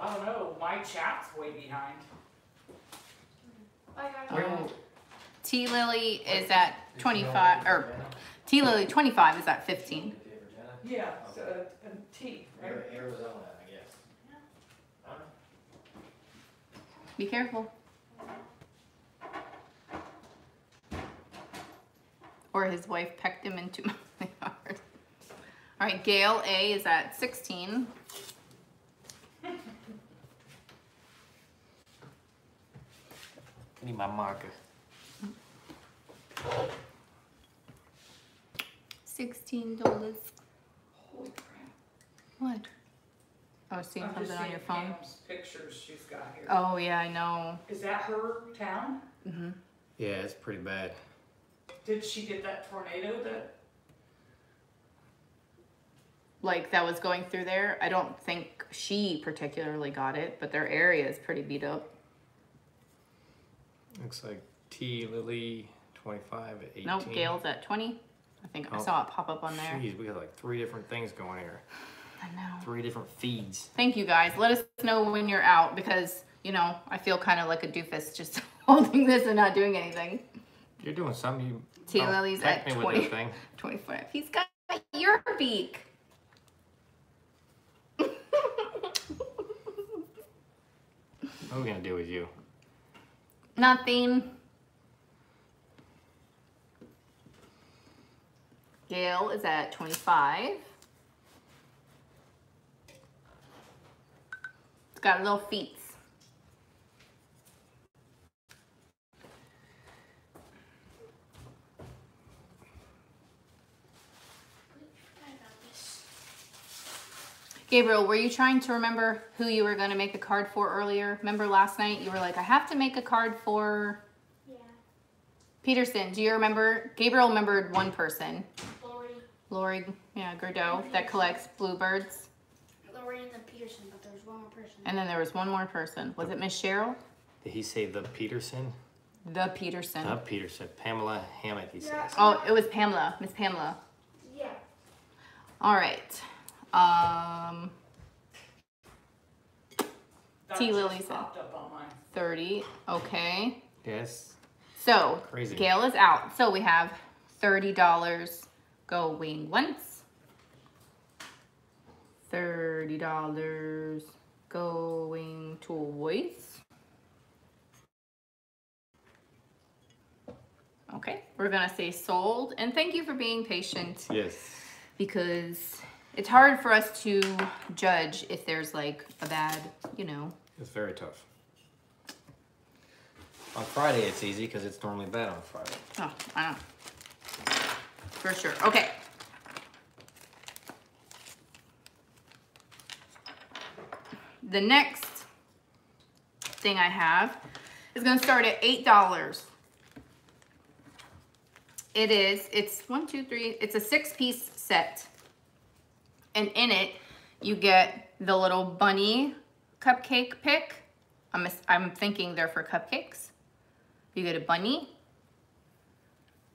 I don't know, my chat's way behind. I got it. Oh. T Lily is at 25 or T Lily 25 is at 15. Yeah, it's a, a T, right? Arizona, I guess. Be careful. Or his wife pecked him into my yard. All right, Gail A is at 16. I need my marker. Sixteen dollars. Holy crap. What? Oh, seeing I'm just something on your phone. Pam's pictures she's got here. Oh yeah, I know. Is that her town? hmm Yeah, it's pretty bad. Did she get that tornado that, Like that was going through there. I don't think she particularly got it, but their area is pretty beat up. Looks like T Lily 25 at 18. Nope, Gail's at 20. I think I Oh. saw it pop up on there. Jeez, we got like three different things going here. I know. Three different feeds. Thank you guys. Let us know when you're out because, you know, I feel kind of like a doofus just holding this and not doing anything. You're doing something. You T. don't Lily's at me 20. with that thing. 25. He's got your beak. What are we gonna do with you? Nothing. Gail is at 25. Got little feet. I got this. Gabriel, were you trying to remember who you were going to make a card for earlier? Remember last night you were like, I have to make a card for. Yeah. Peterson, do you remember? Gabriel remembered one person. Lori, Lori, yeah, Gerdeau, that collects bluebirds. Lori and then Peterson, one more person. And then there was one more person. Was it Miss Cheryl? Did he say the Peterson? The Peterson. Not Peterson. Pamela Hammett, he Yeah. says. Oh, it was Pamela. Miss Pamela. Yeah. All right. Um, That Tea Lily said. Up 30. Okay. Yes. So, Crazy. Gail is out. So we have $30 going once. $30 going to twice. Okay, we're gonna say sold. And thank you for being patient Yes. because it's hard for us to judge if there's like a bad, you know. It's very tough. On Friday, it's easy because it's normally bad on Friday. Oh, I know. For sure. Okay. The next thing I have is going to start at $8. It is, it's one, two, three, it's a six piece set. And in it, you get the little bunny cupcake pick. I'm, I'm thinking they're for cupcakes. You get a bunny,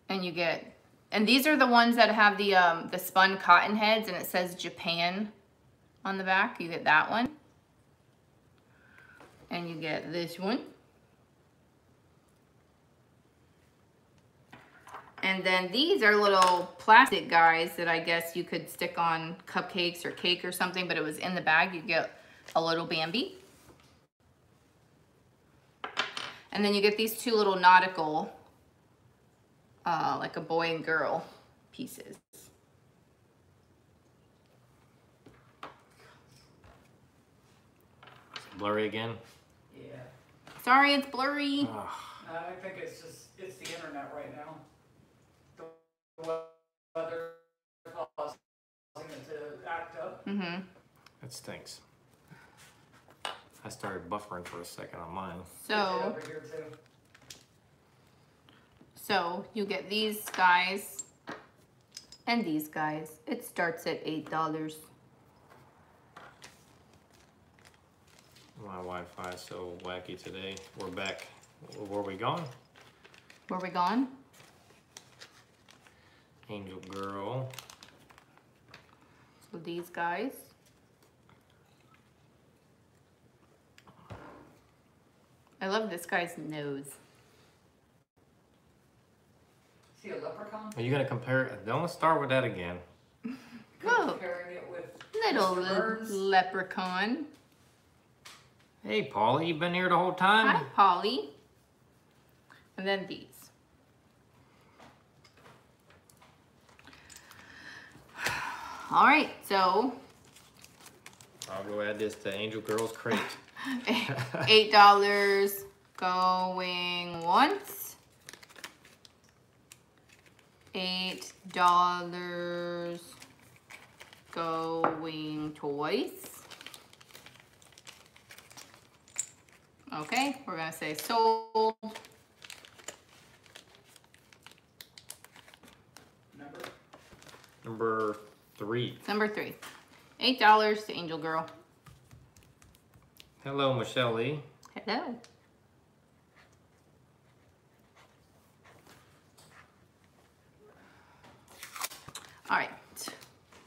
and you get and these are the ones that have the um the spun cotton heads and it says Japan on the back you get that one and you get this one and then these are little plastic guys that I guess you could stick on cupcakes or cake or something but it was in the bag you get a little Bambi and then you get these two little nautical uh, like a boy and girl pieces. Blurry again. Sorry, it's blurry. I think it's just, it's the internet right now. The weather causing it to act up. Mm-hmm. That stinks. I started buffering for a second on mine. So, so you get these guys and these guys. It starts at $8. My Wi-Fi is so wacky today. We're back. Where we gone? Where we gone? Angel Girl. So these guys. I love this guy's nose. See a leprechaun? Are you gonna compare? it? Don't start with that again. Whoa. Comparing it with Little Mr. Leprechaun. Hey, Polly, you've been here the whole time? Hi, Polly. And then these. All right, so I'll go add this to Angel Girl's crate. eight dollars going once. Eight dollars going twice. Okay, we're gonna say sold. number. Number three. Number three. Eight dollars to Angel Girl. Hello, Michelle Lee. Hello. All right.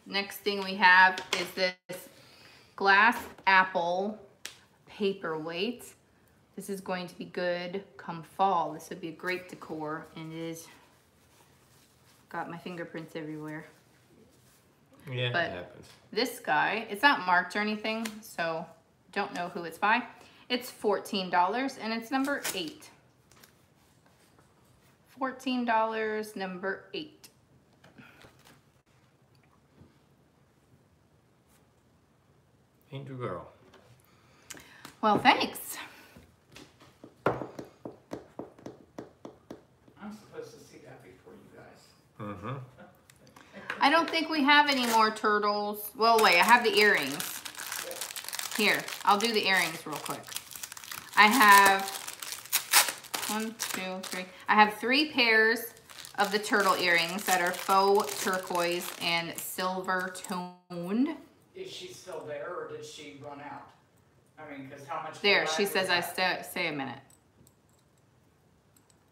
Next thing we have is this glass apple paperweight. This is going to be good come fall. This would be a great decor and it is got my fingerprints everywhere. Yeah, But- it happens. This guy, it's not marked or anything, so don't know who it's by. It's $14 and it's number eight. $14, number eight. Angel Girl. Well, thanks. I'm supposed to see that before you guys. Mm-hmm. I don't think we have any more turtles. Well, wait, I have the earrings. Here, I'll do the earrings real quick. I have One, two, three. I have three pairs of the turtle earrings that are faux turquoise and silver toned. Is she still there or did she run out? I mean, cause how much? There, she says I that? stay, stay a minute.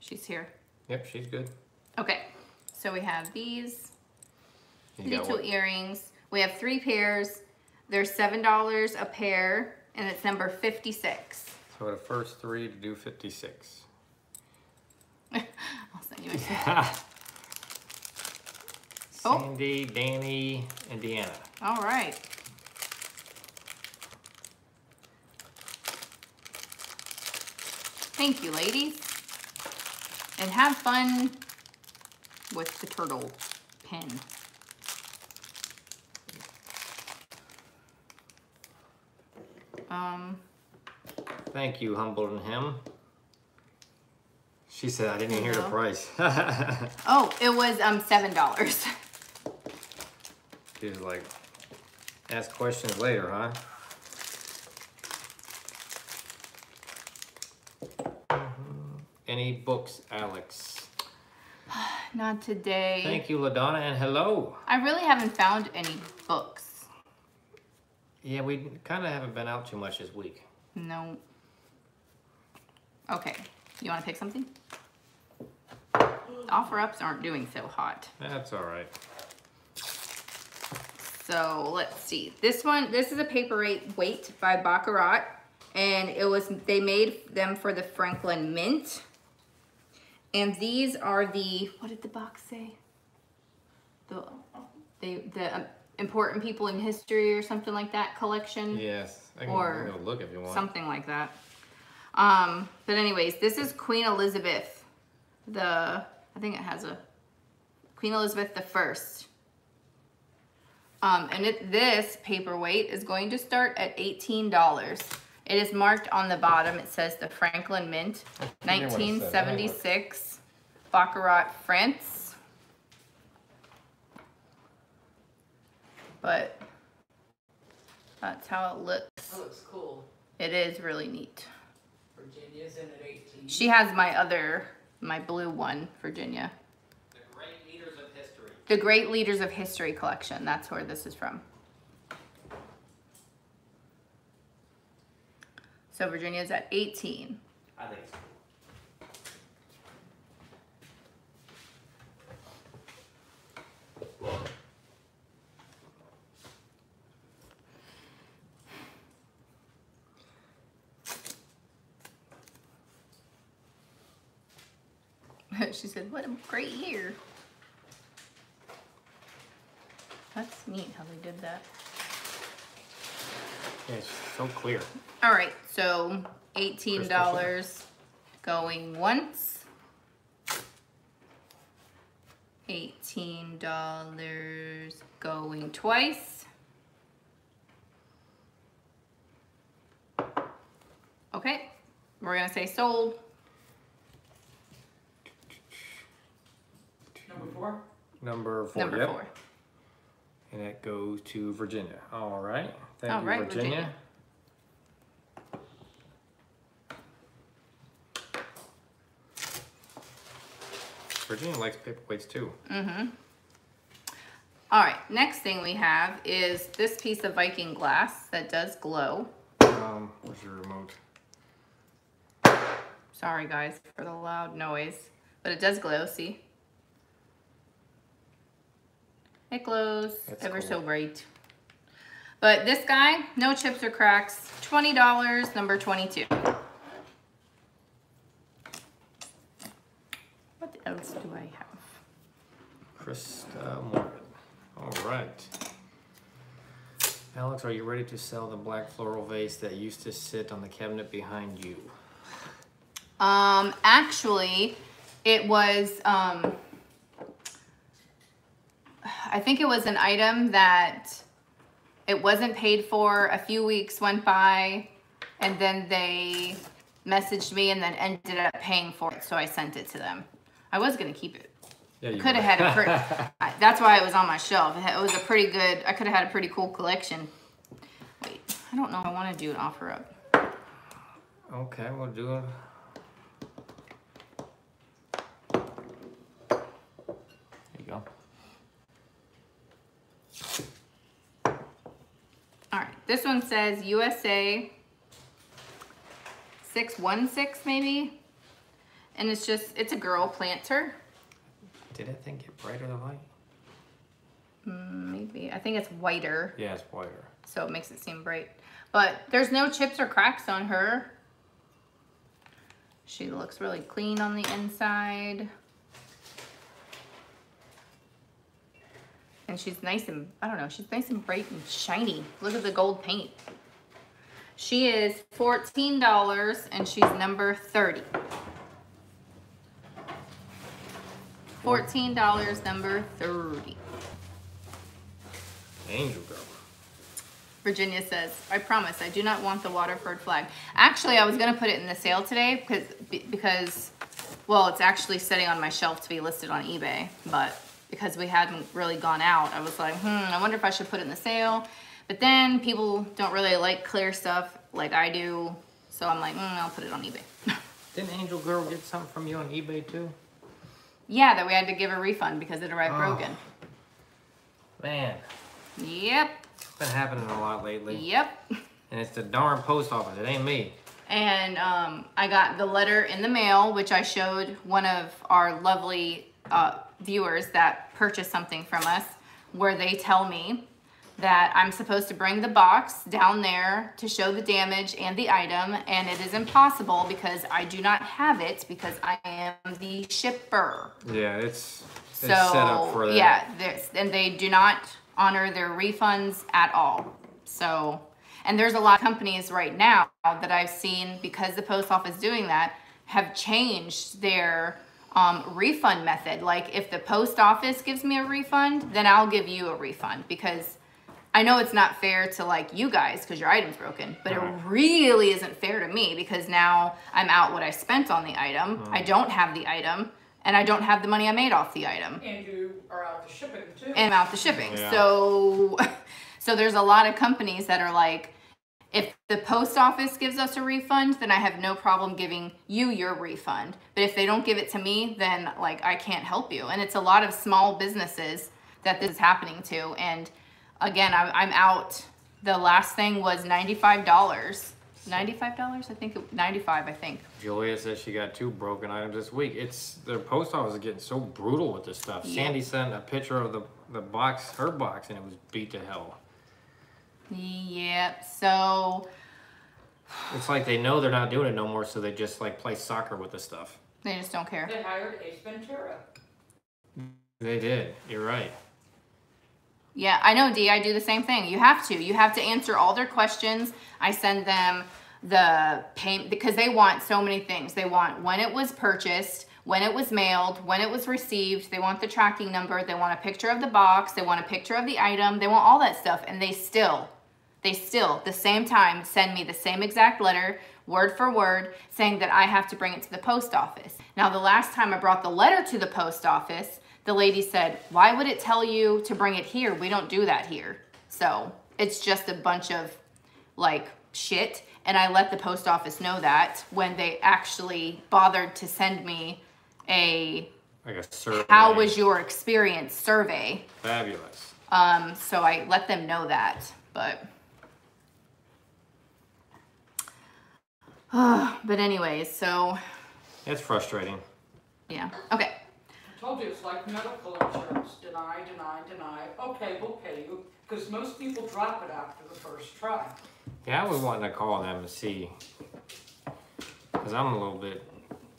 She's here. Yep, she's good. Okay, so we have these You little earrings. We have three pairs. They're seven dollars a pair, and it's number fifty-six. So the first three to do 56. I'll send you a Oh. Sandy, Danny, and Deanna. All right. Thank you, ladies. And have fun with the turtle pen. Um, Thank you, Humbled and Him. She said I didn't even hear the price. oh, it was um seven dollars. She's like, ask questions later, huh? Mhm. Any books, Alex? Not today. Thank you, LaDonna, and hello. I really haven't found any books. Yeah, we kind of haven't been out too much this week. No. Okay. You want to pick something? Offer ups aren't doing so hot. That's all right. So let's see. This one, this is a paper weight weight by Baccarat, and it was they made them for the Franklin Mint. And these are the what did the box say? The the the um, important people in history or something like that collection. Yes, I can Or go look if you want. something like that. Um, but anyways, this is Queen Elizabeth, the I think it has a Queen Elizabeth the First. Um, and it, this paperweight is going to start at eighteen dollars. It is marked on the bottom. It says the Franklin Mint, forget what it said. Let me look. nineteen seventy six, Baccarat, France. But that's how it looks. That looks cool. It is really neat. Virginia's in at eighteen. She has my other, my blue one, Virginia. The Great Leaders of History. The Great Leaders of History collection. That's where this is from. So Virginia's at 18. I think it's cool. she said, what a great year. That's neat how they did that. Yeah, it's so clear. All right, so $18 going once. $18 going twice. Okay, we're gonna say sold. Number four? Number four. Number yep. four. And that goes to Virginia. All right. Thank All you, right, Virginia. Virginia. Virginia likes paperweights too. All right, next thing we have is this piece of Viking glass that does glow. Um, where's your remote? Sorry guys for the loud noise, but it does glow, see? It glows That's ever cool. so bright. But this guy, no chips or cracks, $20, number 22. What else do I have? Krista Morgan. All right. Alex, are you ready to sell the black floral vase that used to sit on the cabinet behind you? Um, actually, it was, um, I think it was an item that it wasn't paid for. A few weeks went by and then they messaged me and then ended up paying for it. So I sent it to them. I was going to keep it. Yeah, could have had a pretty, that's why it was on my shelf. It was a pretty good, I could have had a pretty cool collection. Wait, I don't know. I want to do an offer up. Okay, we'll do it. There you go. This one says USA 616 maybe. And it's just, it's a girl planter. Did that thing get brighter than light? Mm, Maybe, I think it's whiter, Yeah, it's whiter. so it makes it seem bright. But there's no chips or cracks on her. She looks really clean on the inside. And she's nice and, I don't know, she's nice and bright and shiny. Look at the gold paint. She is $14 and she's number 30. $14, number 30. Angel girl. Virginia says, I promise, I do not want the Waterford flag. Actually, I was going to put it in the sale today because, because, well, it's actually sitting on my shelf to be listed on eBay. But because we hadn't really gone out, I was like, hmm, I wonder if I should put it in the sale. But then people don't really like clear stuff like I do. So I'm like, mm, I'll put it on eBay. Didn't Angel Girl get something from you on eBay too? yeah, that we had to give a refund because it arrived Oh. broken. Man, Yep, it's been happening a lot lately. yep. And it's the darn post office. It ain't me. And um, I got the letter in the mail, which I showed one of our lovely uh, viewers that purchase something from us, where they tell me that I'm supposed to bring the box down there to show the damage and the item, and it is impossible because I do not have it because I am the shipper. Yeah, it's it's So set up for that. yeah, there's, and they do not honor their refunds at all. So, and there's a lot of companies right now that I've seen because the post office doing that have changed their um, refund method. Like if the post office gives me a refund, then I'll give you a refund because I know it's not fair to like you guys because your item's broken, but it really isn't fair to me because now I'm out what I spent on the item. Mm. I don't have the item and I don't have the money I made off the item And you are out the shipping too. and I'm out the shipping. Yeah. So so there's a lot of companies that are like if the post office gives us a refund, then I have no problem giving you your refund. But if they don't give it to me, then like I can't help you. And it's a lot of small businesses that this is happening to. And again, I, I'm out. The last thing was ninety-five dollars. Ninety-five dollars, I think. Ninety-five, I think. Julia says she got two broken items this week. It's the post office is getting so brutal with this stuff. Yeah. Sandy sent a picture of the the box, her box, and it was beat to hell. Yep. So It's like they know they're not doing it no more, so they just like play soccer with the stuff. they just don't care. They hired Ace Ventura. They did. You're right. Yeah, I know, D. I do the same thing. You have to. You have to answer all their questions. I send them the payment because they want so many things. They want when it was purchased, when it was mailed, when it was received. They want the tracking number. They want a picture of the box. They want a picture of the item. They want all that stuff. And they still, they still, the same time, send me the same exact letter, word for word, saying that I have to bring it to the post office. Now, the last time I brought the letter to the post office, the lady said, Why would it tell you to bring it here? We don't do that here. So it's just a bunch of like shit. And I let the post office know that when they actually bothered to send me a Like a survey. how was your experience survey. fabulous? Um, so I let them know that, but. Ah, but anyways, so It's frustrating. yeah. Okay. I told you it's like medical insurance. Deny, deny, deny. Okay, we'll pay you. Because most people drop it after the first try. Yeah, I was wanting to call them and see, because I'm a little bit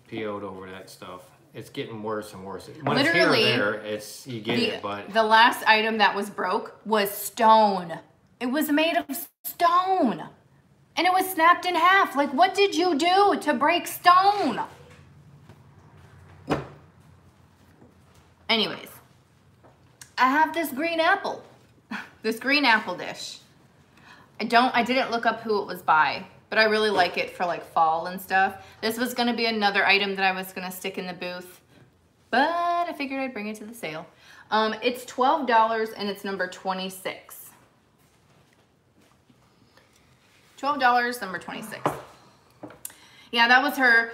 PO'd over that stuff. It's getting worse and worse. When Literally, it's here or there, it's you get the, it, but the last item that was broke was stone. It was made of stone. And it was snapped in half. Like, what did you do to break stone? Anyways, I have this green apple. This green apple dish. I don't, I didn't look up who it was by, but I really like it for like fall and stuff. This was gonna be another item that I was gonna stick in the booth, but I figured I'd bring it to the sale. Um, it's $12 and it's number 26. $12, number 26. Yeah, that was her.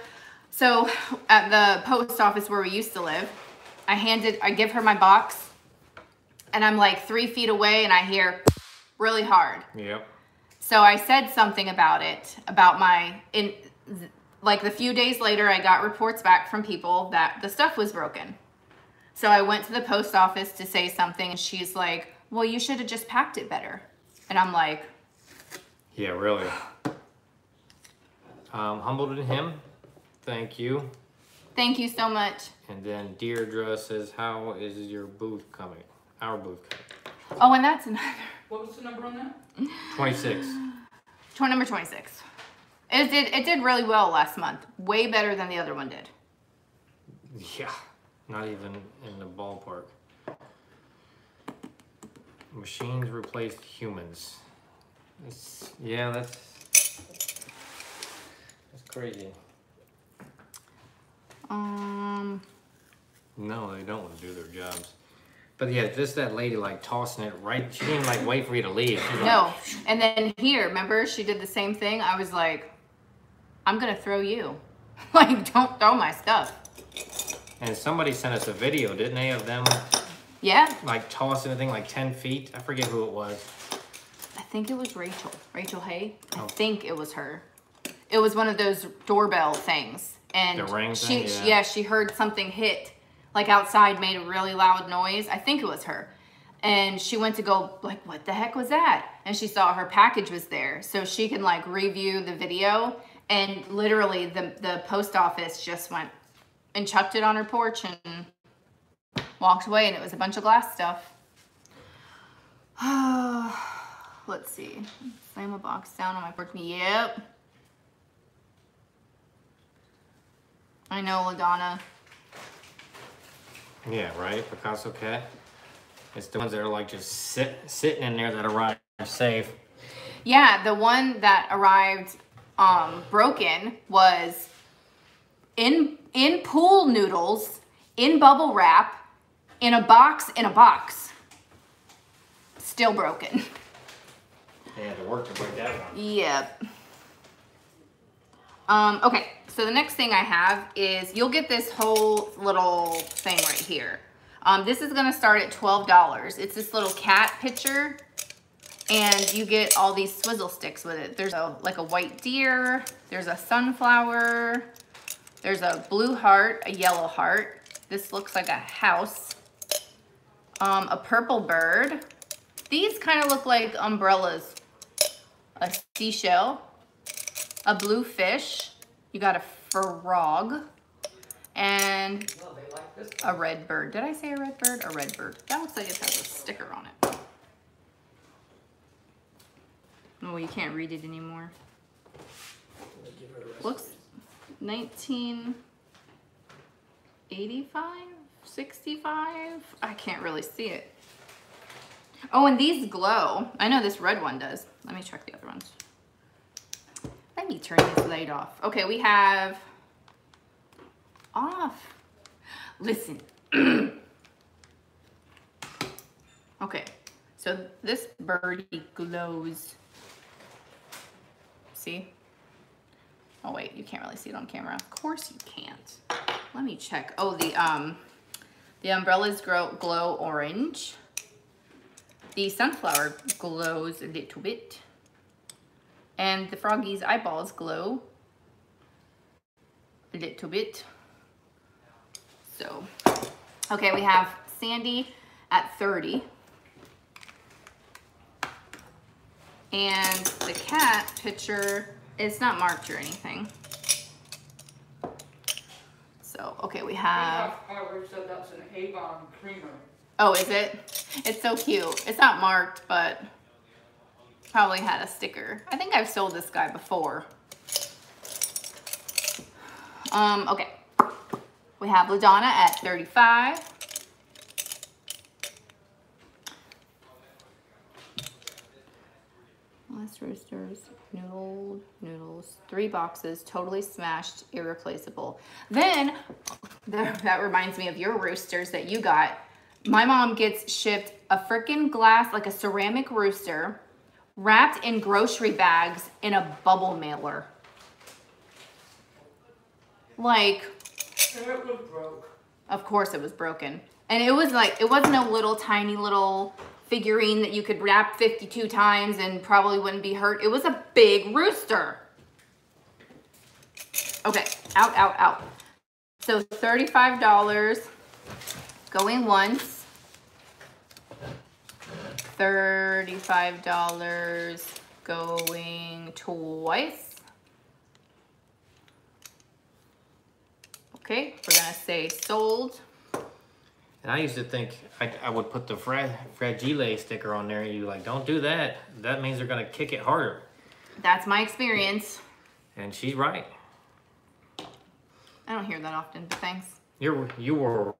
So at the post office where we used to live, I handed, I give her my box, and I'm like three feet away, and I hear really hard. Yep. So I said something about it, about my in like the few days later I got reports back from people that the stuff was broken. So I went to the post office to say something and she's like, "Well, you should have just packed it better." And I'm like, Yeah, really. Um, humbled in him. Thank you. "Thank you so much." And then Deirdre says, "How is your booth coming? Our booth coming? Oh, and that's another What was the number on that? 26. toy number 26. It did it did really well last month. Way better than the other one did. Yeah, not even in the ballpark. Machines replaced humans. It's, yeah, that's that's crazy. Um No, they don't want to do their jobs. But yeah, just that lady like tossing it right. She didn't like wait for you to leave. She's like, No. And then here, remember, she did the same thing. I was like, I'm gonna throw you. like, don't throw my stuff. And somebody sent us a video, didn't they, of them Yeah, like tossing the thing like 10 feet? I forget who it was. I think it was Rachel. Rachel Hay. I Oh. think it was her. It was one of those doorbell things. And The ring she, thing? she- Yeah. yeah, she heard something hit like outside, made a really loud noise. I think it was her. And she went to go like, what the heck was that? And she saw her package was there, so she can like review the video. And literally, the the post office just went and chucked it on her porch and walked away, and it was a bunch of glass stuff. Let's see. Slam a box down on my porch. Yep. I know, LaDonna. Yeah, right. Picasso cat. It's the ones that are like just sit sitting in there that arrive safe. Yeah, the one that arrived um, broken was in in pool noodles, in bubble wrap, in a box, in a box. Still broken. They had to work to break that one. Yep. Um, okay, so the next thing I have is you'll get this whole little thing right here. Um, this is gonna start at $12. It's this little cat picture and you get all these swizzle sticks with it. There's a, like a white deer, there's a sunflower, there's a blue heart, a yellow heart. This looks like a house. Um, a purple bird. These kind of look like umbrellas a seashell, a blue fish, you got a frog, and a red bird. Did I say a red bird? A red bird. That looks like it has a sticker on it. Oh, you can't read it anymore. Looks 1985, 65. I can't really see it. Oh, and these glow. I know this red one does. Let me check the other ones. Let me turn this light off. Okay, we have off. Listen. okay, so this birdie glows. See? Oh wait, you can't really see it on camera. Of course you can't. Let me check. Oh, the um, the umbrellas grow glow orange. The sunflower glows a little bit. And the froggy's eyeballs glow a little bit. So, okay, we have Sandy at 30. And the cat picture, is not marked or anything. So, okay, we have, said that's an Avon creamer. Oh, is it? It's so cute. It's not marked, but probably had a sticker. I think I've sold this guy before. Um, okay. We have LaDonna at 35. Last roosters, noodle, noodles, three boxes, totally smashed, irreplaceable. Then, that, that reminds me of your roosters that you got. My mom gets shipped a freaking glass, like a ceramic rooster, wrapped in grocery bags in a bubble mailer. Like, It was broke. Of course it was broken. And it was like, it wasn't a little tiny little figurine that you could wrap 52 times and probably wouldn't be hurt. It was a big rooster. Okay, out, out, out. So $35 going once. $35 going twice. Okay, we're gonna say sold. And I used to think I, I would put the fra- fragile sticker on there, and you like, don't do that. That means they're gonna kick it harder. That's my experience. And she's right. I don't hear that often, but thanks. You're you were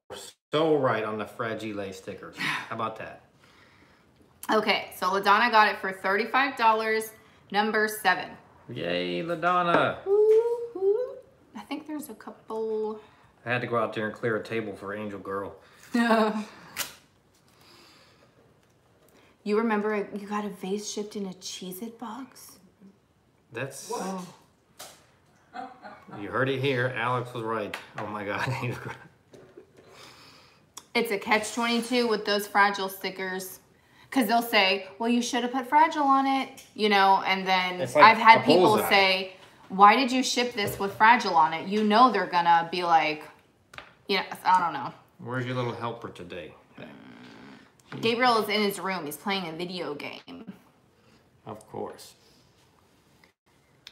so right on the fragile sticker. How about that? Okay, so LaDonna got it for $35, number seven. Yay, Ladonna! I think there's a couple. I had to go out there and clear a table for Angel Girl. You remember you got a vase shipped in a Cheez It box? That's What? Oh. you heard it here. Alex was right. Oh my God, Angel Girl. It's a catch 22 with those fragile stickers. Because they'll say, well, you should have put fragile on it, you know, and then like I've had people bullseye. say, why did you ship this with fragile on it? You know they're gonna be like, you know, I don't know. Where's your little helper today? Gabriel is in his room. He's playing a video game. Of course.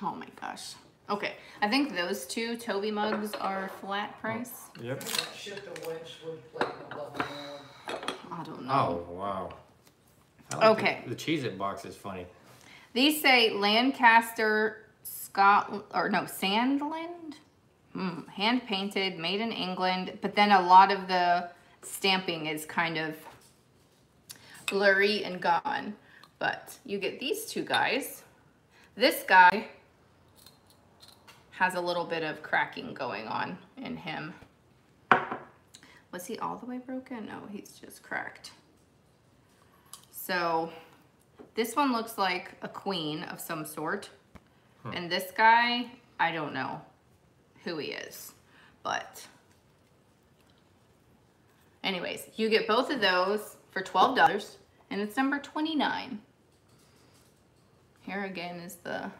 Oh my gosh. Okay, I think those two Toby mugs are flat price. Yep. That shit the Wedgwood Platinum Level Award. I don't know. Oh wow. Like Okay. The, the Cheez-It box is funny. These say Lancaster, Scotland, or no, Sandland? Mm, hand painted, made in England, but then a lot of the stamping is kind of blurry and gone. But you get these two guys. This guy has a little bit of cracking going on in him. Was he all the way broken? No, he's just cracked. So this one looks like a queen of some sort. Hmm. And this guy, I don't know who he is. But anyways, you get both of those for $12 and it's number 29. Here again is the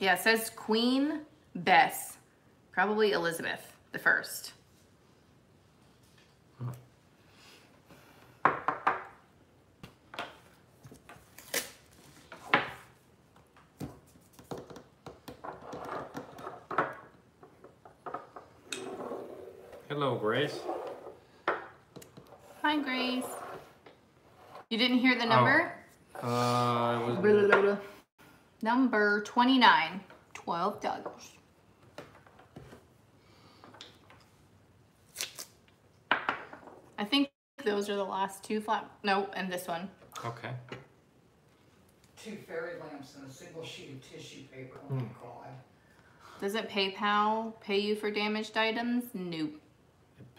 Yeah, it says Queen Bess, probably Elizabeth the first. Hello, Grace. Hi, Grace. You didn't hear the number? Uh, it was, Number 29, $12. I think those are the last two flat. No, and this one. okay. Two fairy lamps and a single sheet of tissue paper. Oh my god. Does it PayPal pay you for damaged items? Nope.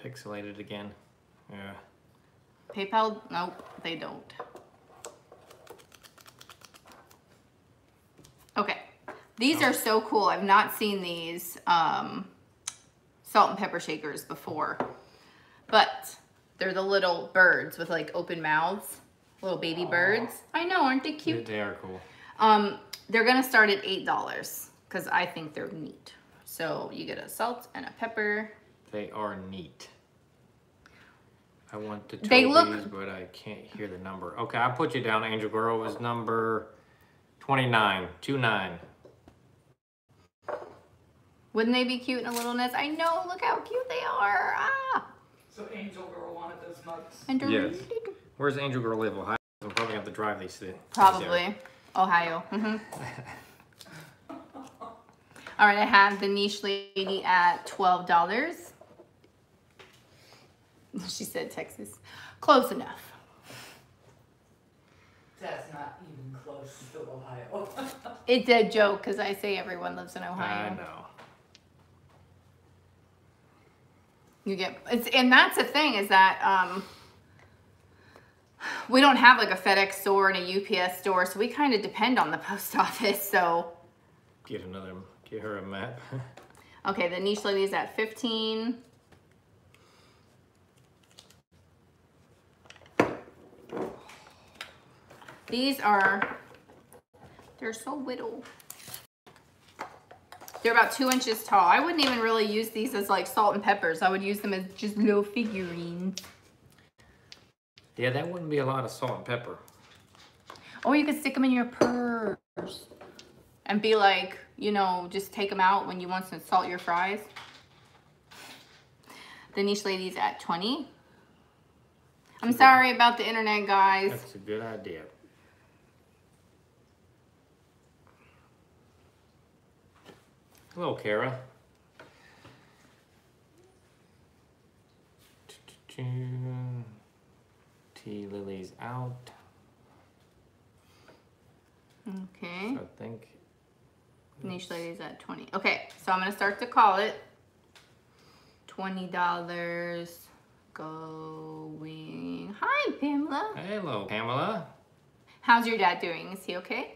Pixelated again. Yeah. PayPal, nope, they don't. Okay, these are so cool. I've not seen these um, salt and pepper shakers before, but they're the little birds with like open mouths, little baby birds. I know, aren't they cute? they are cool. Um, they're gonna start at eight dollars because I think they're neat. So you get a salt and a pepper. They are neat. I want the Toby's, They look- but I can't hear the number. Okay, I'll put you down, Angel Girl. It was number 29. 29. Wouldn't they be cute in a little nest? I know. Look how cute they are. Ah, So Angel Girl wanted those mugs. and Yes. really cute. Where's Angel Girl live? Ohio? I'm probably going to have to drive these. these there. Probably. Ohio. hmm All right, I have the niche lady at twelve dollars. She said Texas. Close enough. That's not even close to Ohio. It's a joke because I say everyone lives in Ohio. I Ohio. know. You get it's and that's the thing is that um we don't have like a FedEx store and a UPS store, so we kind of depend on the post office. So Get another Get her a map. Okay, the niche lady is at 15. These are, they're so little. They're about two inches tall. I wouldn't even really use these as like salt and peppers. I would use them as just little figurines. yeah, that wouldn't be a lot of salt and pepper. Or you could stick them in your purse and be like, you know, just take them out when you want to salt your fries. The niche lady's at 20. I'm sorry about the internet, guys. That's a good idea. Hello, Kara. Tea Lily's out. Okay. I think. Niche lady's at 20. Okay, so I'm gonna start to call it. $20 going. Hi, Pamela. Hello, Pamela. How's your dad doing? Is he okay?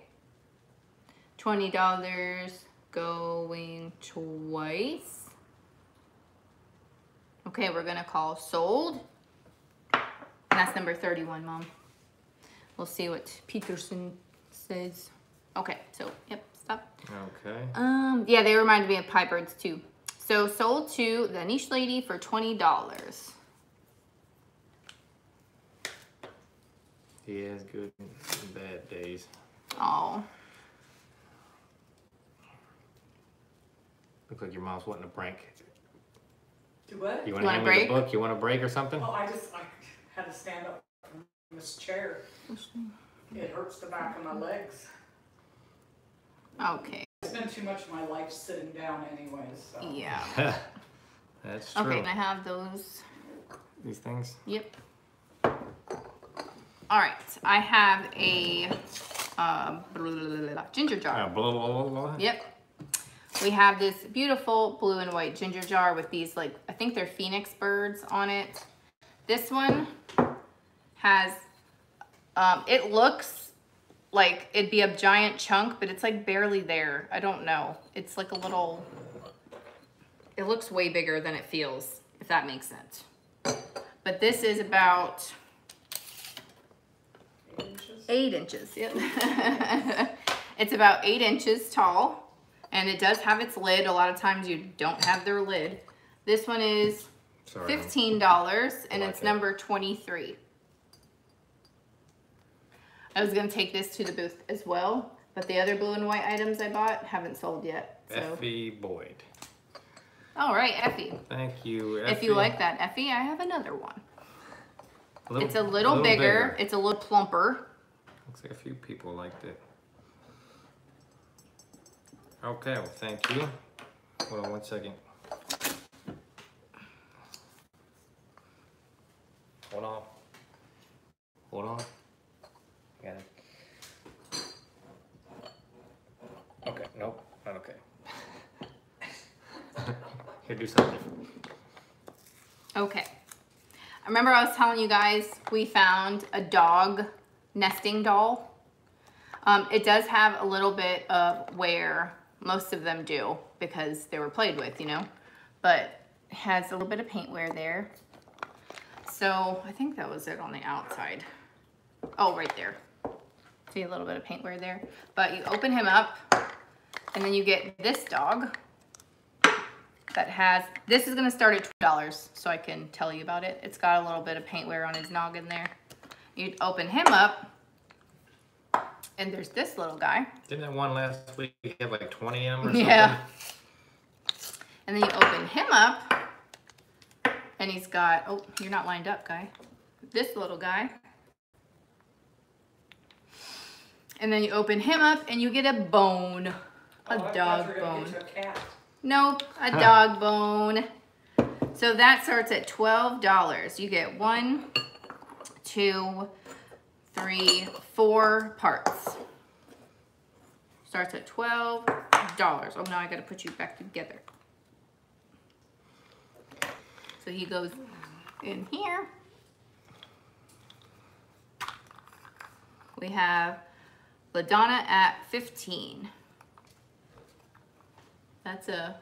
$20 going twice. Okay, we're gonna call sold. And that's number 31, Mom. We'll see what Peterson says. Okay, so, yep, stop. Okay. Um, yeah, they reminded me of pie birds too. So sold to the niche lady for twenty dollars. He has good and bad days. Oh, Looks like your mom's wanting a break. Do what? You want to Want a me break? the book? You want a break or something? Oh, I just, I had to stand up from this chair. It hurts the back of my legs. okay, I spend too much of my life sitting down anyways, so. yeah. That's true. Okay, and I have those. These things. Yep. All right, I have a uh, blah, blah, blah, blah, ginger jar. Uh, blah, blah, blah, blah. Yep. We have this beautiful blue and white ginger jar with these like, I think they're phoenix birds on it. This one has, um, it looks like it'd be a giant chunk, but it's like barely there. I don't know. It's like a little, it looks way bigger than it feels, if that makes sense. But this is about Eight inches. Eight inches, yep. it's about eight inches tall, and it does have its lid. A lot of times you don't have their lid. This one is Sorry. fifteen dollars, and like it's it. number twenty-three. I was gonna take this to the booth as well, but the other blue and white items I bought haven't sold yet. So, Effie Boyd. all right, Effie. Thank you. If you like that, Effie, I have another one. Little- It's a little, bigger. It's a little plumper. Looks like a few people liked it. Okay, well, thank you. Hold on one second. Hold on. Hold on. Got it. Okay, nope, not okay. Here, do something different. Okay. I remember I was telling you guys we found a dog nesting doll. Um, it does have a little bit of wear. Most of them do because they were played with, you know, but has a little bit of paint wear there. So I think that was it on the outside. Oh, right there. See a little bit of paint wear there. But you open him up and then you get this dog that has, this is gonna start at $12 so I can tell you about it. It's got a little bit of paint wear on his noggin there. You'd open him up and there's this little guy. Didn't that one last week have like 20 of them or something? Yeah. And then you open him up and he's got, oh, you're not lined up, guy. This little guy. And then you open him up and you get a bone, a Oh, dog you were gonna bone. a cat. Nope, a dog bone. So that starts at $12. You get one, two, three, four parts. Starts at $12. Oh, now I gotta put you back together. So he goes in here. We have LaDonna at 15. That's a,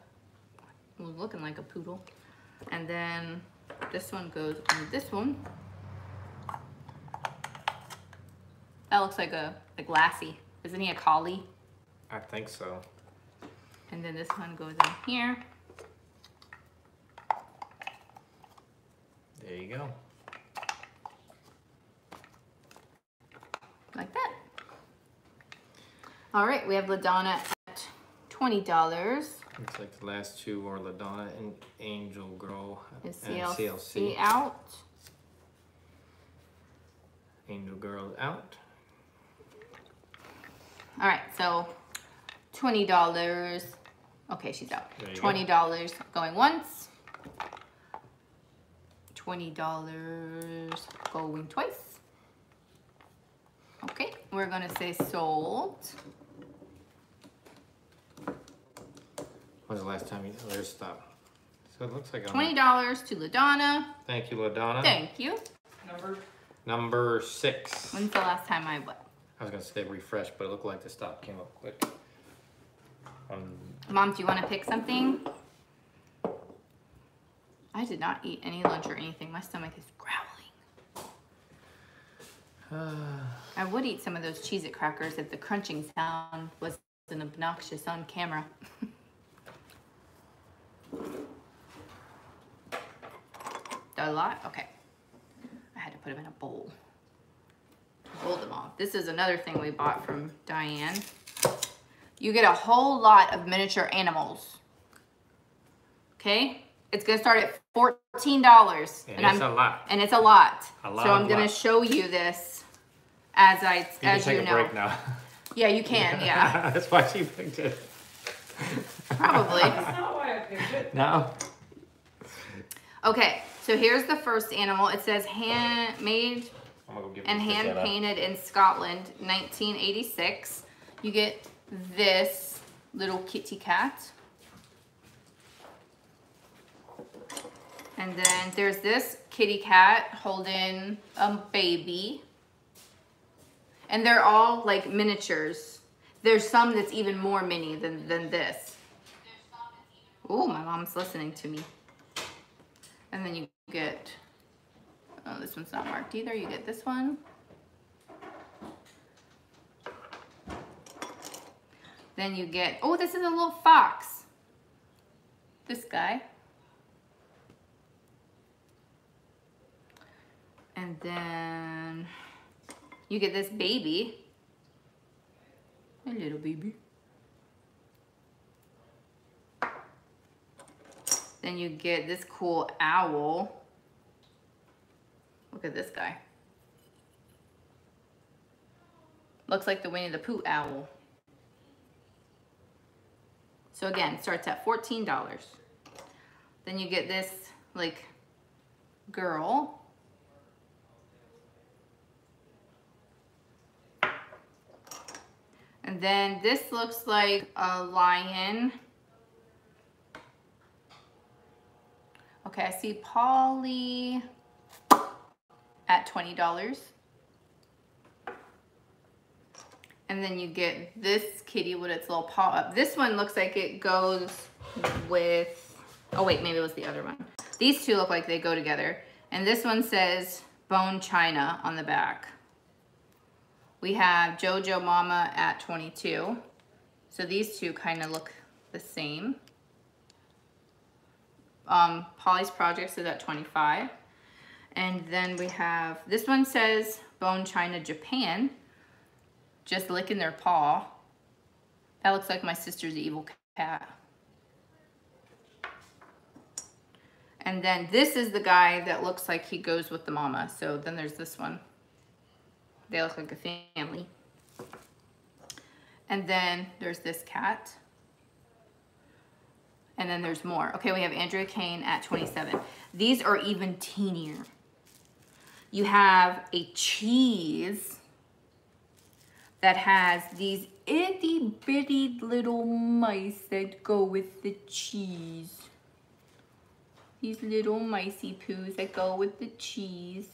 looking like a poodle. And then this one goes on this one. That looks like a, a glassy. Isn't he a collie? I think so. And then this one goes in here. There you go. like that. All right, we have LaDonna at $20. Looks like the last two are LaDonna and Angel Girl and CLC, CLC. out? Angel Girl out. All right, so $20. Okay, she's out. There you go. $20 going once. $20 going twice. Okay, we're gonna say sold. When's the last time you, oh, there's stop. So it looks like I'm, $20 to LaDonna. thank you, LaDonna. Thank you. Number, Number six. When's the last time I what? I was gonna say refresh, but it looked like the stop came up quick. Um, Mom, do you want to pick something? I did not eat any lunch or anything. My stomach is growling. I would eat some of those Cheez It crackers if the crunching sound wasn't obnoxious on camera. a lot? Okay. I had to put them in a bowl. Bowl them all. This is another thing we bought from Diane. You get a whole lot of miniature animals. Okay? It's gonna start at fourteen dollars, and it's a lot. and it's a lot. A lot so I'm gonna lot. show you this as I You as can take you a know. break now. Yeah, you can. Yeah, That's why she picked it. probably. that's not why I picked it. No. Okay, so here's the first animal. It says handmade I'm gonna go give and hand pick that up. painted in Scotland, 1986. You get this little kitty cat. And then there's this kitty cat holding a baby. And they're all like miniatures. There's some that's even more mini than, than this. Oh, my mom's listening to me. And then you get, oh, this one's not marked either. You get this one. Then you get, oh, this is a little fox. This guy. And then you get this baby. A little baby. Then you get this cool owl. Look at this guy. Looks like the Winnie the Pooh owl. So again, starts at $14. Then you get this like girl. And then this looks like a lion. Okay, I see Polly at $20. And then you get this kitty with its little paw up. This one looks like it goes with, oh wait, maybe it was the other one. These two look like they go together. And this one says Bone China on the back. We have Jojo Mama at 22. So these two kind of look the same. Um, Polly's Projects is at 25. And then we have, this one says Bone China Japan. Just licking their paw. That looks like my sister's evil cat. And then this is the guy that looks like he goes with the mama. So then there's this one. They look like a family. And then there's this cat. And then there's more. Okay, we have Andrea Kane at 27. These are even teenier. You have a cheese that has these itty bitty little mice that go with the cheese. These little micey poos that go with the cheese.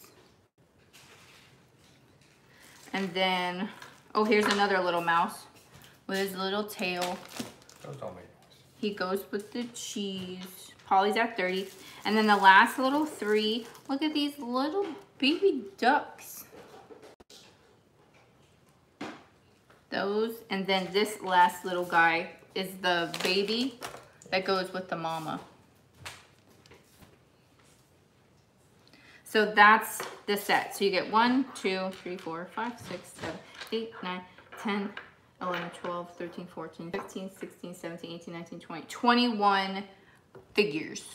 And then, oh, here's another little mouse with his little tail. Those don't make He goes with the cheese. Polly's at 30. And then the last little three, look at these little baby ducks. Those, and then this last little guy is the baby that goes with the mama. So that's the set. So you get 1, 2, 3, 4, 5, 6, 7, 8, 9, 10, 11, 12, 13, 14, 15, 16, 17, 18, 19, 20. 21 figures.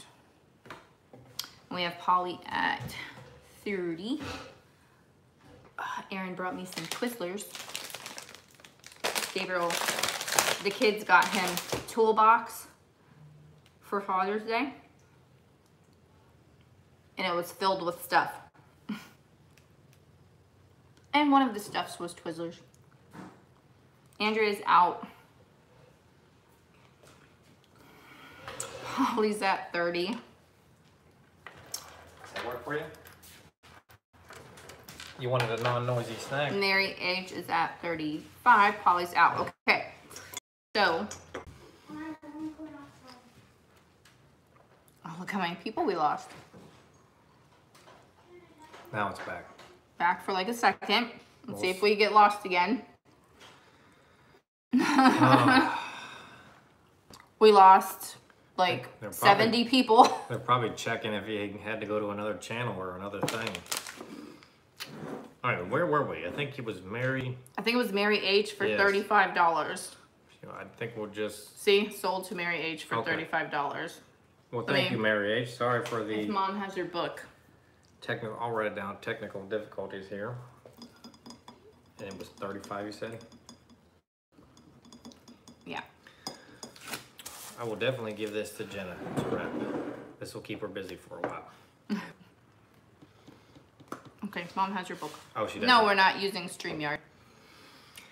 And we have Polly at 30. Uh, Aaron brought me some Twizzlers. Gabriel, the kids got him toolbox for Father's Day. And it was filled with stuff. and one of the stuffs was Twizzlers. Andrea's out. Polly's at 30. Does that work for you? You wanted a non-noisy snack? Mary H is at 35. Polly's out. Okay. So, oh, look how many people we lost. Now it's back. Back for like a second. Let's see if we get lost again. Oh, We lost like probably- 70 people. they're probably checking if you had to go to another channel or another thing. All right, where were we? I think it was Mary. I think it was Mary H for Yes. $35. You know, I think we'll just. See, sold to Mary H for Okay. $35. Well, I thank mean- you, Mary H. Sorry for His the mom has your book. technical. I'll write it down. Technical difficulties here. And it was 35. You said. Yeah. I will definitely give this to Jenna to wrap. This will keep her busy for a while. Okay, mom has your book. Oh, she does. No, we're not using StreamYard.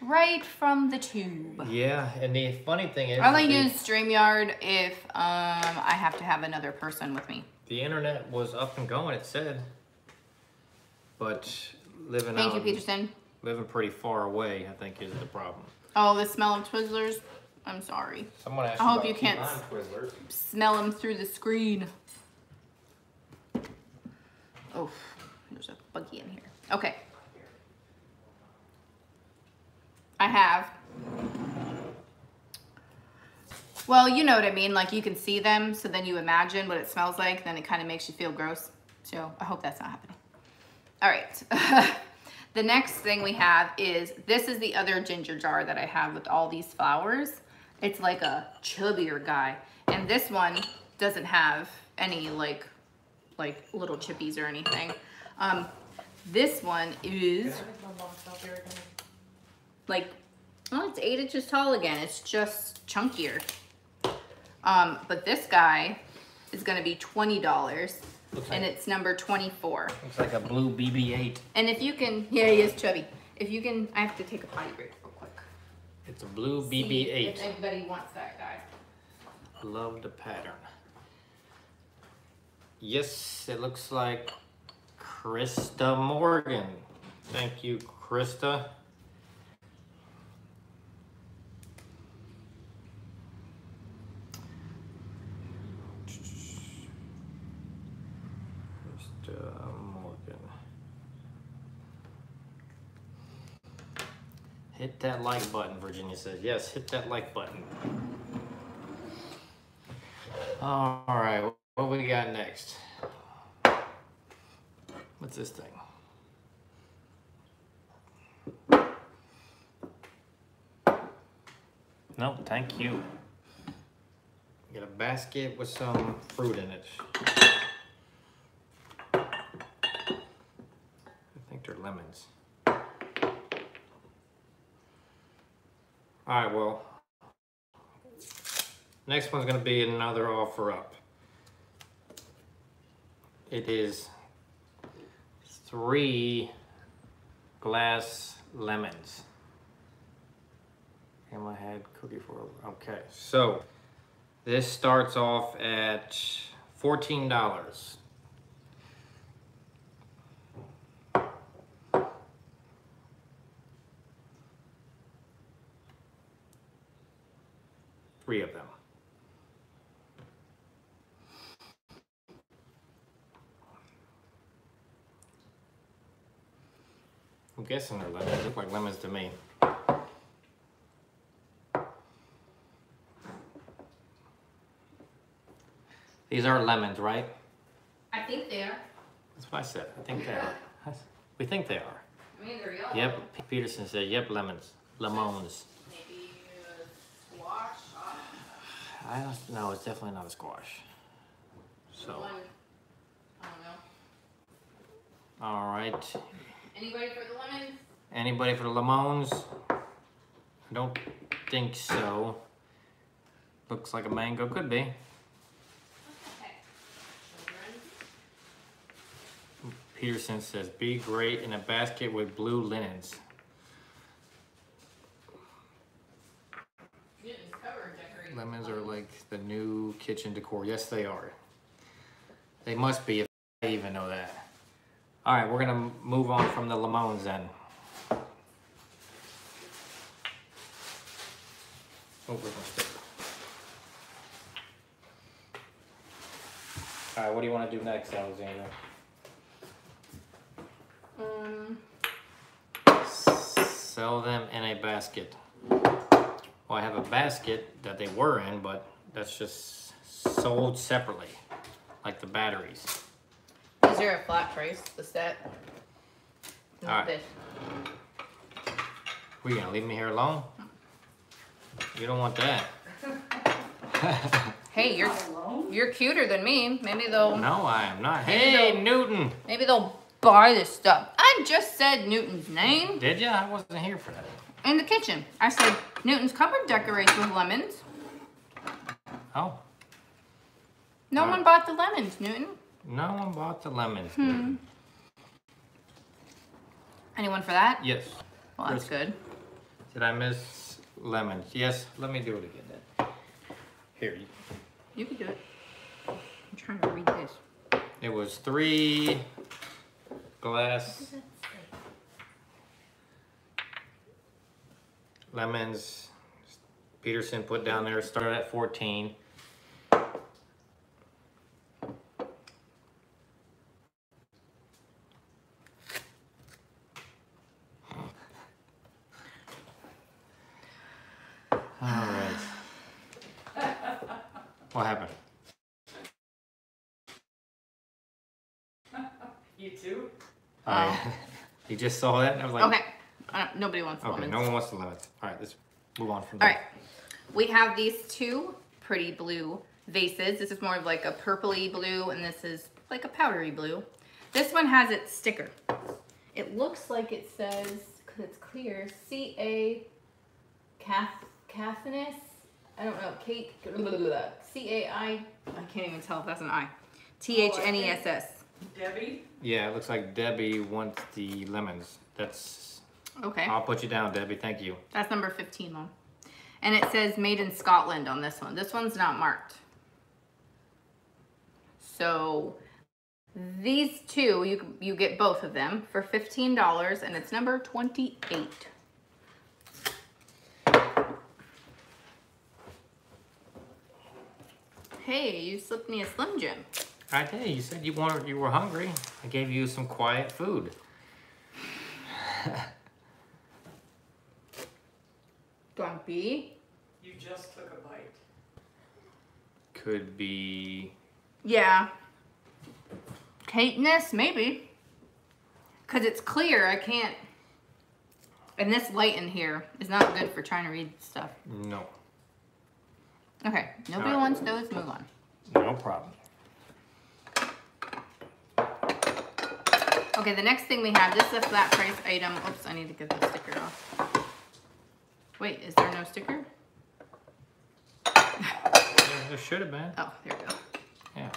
Right from the tube. Yeah, and the funny thing is, I only use StreamYard if um I have to have another person with me. the internet was up and going. It said, but living Thank out, you, Peterson. living pretty far away, I think, is the problem. Oh, the smell of Twizzlers. I'm sorry. Someone asked I hope you can't Smell them through the screen. Oh, there's a buggy in here. Okay. I have. Well, you know what I mean. Like you can see them, so then you imagine what it smells like. Then it kind of makes you feel gross. So I hope that's not happening. All right. the next thing we have is this is the other ginger jar that I have with all these flowers. It's like a chubbier guy, and this one doesn't have any like like little chippies or anything. Um, this one is like, well, it's eight inches tall again. It's just chunkier. Um, but this guy is gonna be twenty dollars, Looks and it's number twenty-four. Looks like a blue BB-8. And if you can, yeah, he is chubby. If you can, I have to take a potty break real quick. It's a blue BB-8. If anybody wants that guy. Love the pattern. Yes, it looks like Krista Morgan. Thank you, Krista. Hit that like button, Virginia says. Yes, hit that like button. All right, what we got next? What's this thing? No, thank you. Got a basket with some fruit in it. I think they're lemons. All right, well, Next one's gonna be another offer up. It is three glass lemons. And I had cookie for, okay. So this starts off at $14. Guessing they're lemons. They look like lemons to me. These are lemons, right? I think they are. That's what I said. I think they are. We think they are. I mean, they're yellow. Yep. Peterson said, yep, lemons. Lemons. Maybe uh, squash. I don't know. It's definitely not a squash. So, I don't know. all right. Anybody for the lemons? Anybody for the lemons? I don't think so. Looks like a mango. Could be. Okay. Peterson says, be great in a basket with blue linens. Newton's cover decorating. Lemons are like the new kitchen decor. Yes, they are. They must be if I even know that. All right, we're gonna move on from the lemons then. Oh, we're stick. All right, what do you want to do next, Alexandra? Um, Sell them in a basket. Well, I have a basket that they were in, but that's just sold separately, like the batteries. These are a flat price, the set. Not Alright. this. Were you gonna leave me here alone? You don't want that. Hey, you're alone? you're cuter than me. Maybe they'll No, I am not. Hey, Newton! maybe they'll buy this stuff. I just said Newton's name Did ya? I wasn't here for that. in the kitchen. I said Newton's cupboard decorates with lemons. Oh, No Wow. one bought the lemons, Newton. No one bought the lemons. Hmm. Anyone for that? Yes. Well, that's good. Did I miss lemons? Yes. Let me do it again then. Here. you- You can do it. I'm trying to read this. It was three glass lemons. Peterson put down there, started at 14. All right. What happened? You too? Oh. you just saw that? and I was like, Okay. Uh, nobody wants Okay, lemons. no one wants the lemons. All right, let's move on from All there. right. We have these two pretty blue vases. This is more of like a purpley blue, and this is like a powdery blue. This one has its sticker. It looks like it says, because it's clear, C-A. I don't know. Kate. C-A-I. I can't even tell if that's an I. T-H-N-E-S-S. Debbie? Yeah, it looks like Debbie wants the lemons. That's. Okay. I'll put you down, Debbie. Thank you. That's number 15 one. And it says made in Scotland on this one. This one's not marked. So these two, you you get both of them for $15 and it's number 28. Hey, you slipped me a Slim Jim. I did. You said you wanted. You were hungry. I gave you some quiet food. Grumpy. You just took a bite. Could be. Yeah. Caithness, maybe. Because it's clear, I can't. And this light in here is not good for trying to read stuff. No. Okay, nobody Alright. wants those, move on. No problem. Okay, the next thing we have, this is a flat price item. Oops, I need to get the sticker off. Wait, is there no sticker? Yeah, there should have been. Oh, there we go. Yeah.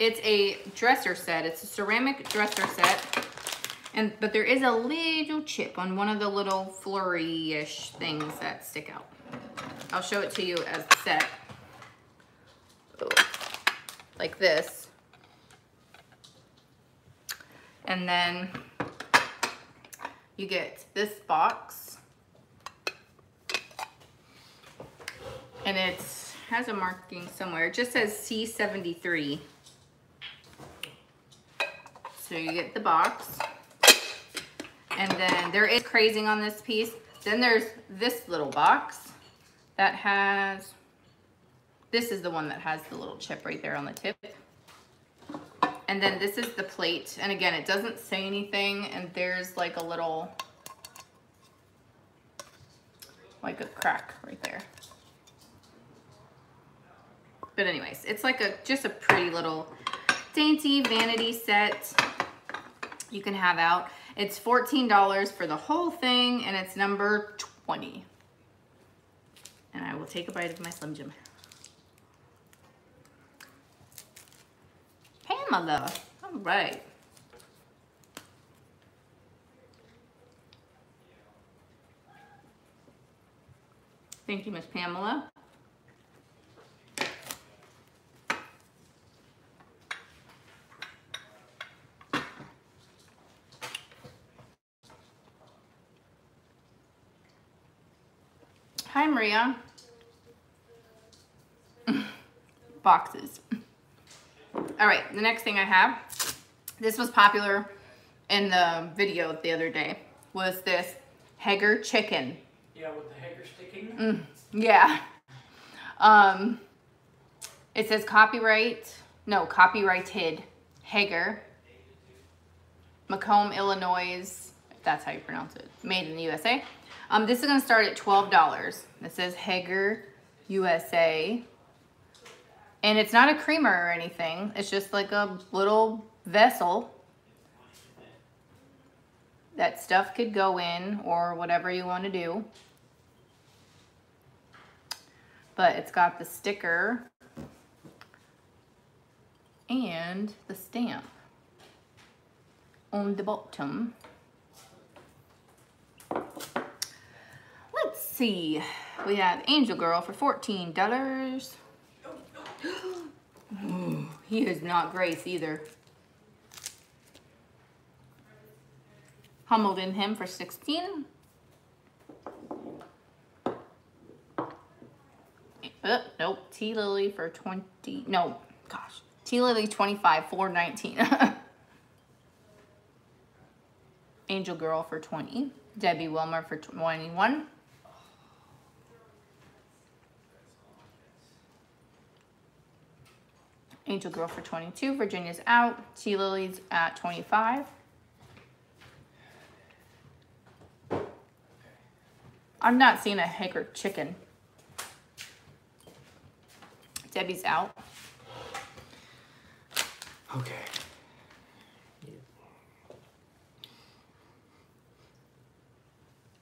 It's a dresser set. It's a ceramic dresser set. And but there is a little chip on one of the little flurry-ish things that stick out. I'll show it to you as the set. Like this. And then you get this box. And it has a marking somewhere. It just says C73. So you get the box. And then there is crazing on this piece. Then there's this little box that has, this is the one that has the little chip right there on the tip. And then this is the plate. And again, it doesn't say anything. And there's like a little, like a crack right there. But anyways, it's like a just a pretty little dainty vanity set you can have out. It's $14 for the whole thing and it's number 20. And I will take a bite of my Slim Jim. Pamela, all right. Thank you, Miss Pamela. Hi, Maria. Boxes. All right, the next thing I have, this was popular in the video the other day, was this Haeger chicken. Yeah, with the hanger sticking. Mm, yeah. Um, it says copyright, no, copyrighted Haeger, Macomb, Illinois, if that's how you pronounce it, made in the USA. Um, this is gonna start at $12. It says Haeger USA. And it's not a creamer or anything. It's just like a little vessel that stuff could go in or whatever you want to do. But it's got the sticker and the stamp on the bottom. Let's see. We have Angel Girl for $14. He is not Grace either. Humbled in him for 16. Uh, nope, T Lily for 20. No, gosh. T Lily 25, 419. Angel Girl for 20. Debbie Wilmer for 21. Angel Girl for 22. Virginia's out. Tea Lily's at 25. I'm not seeing a Haeger chicken. Debbie's out. Okay.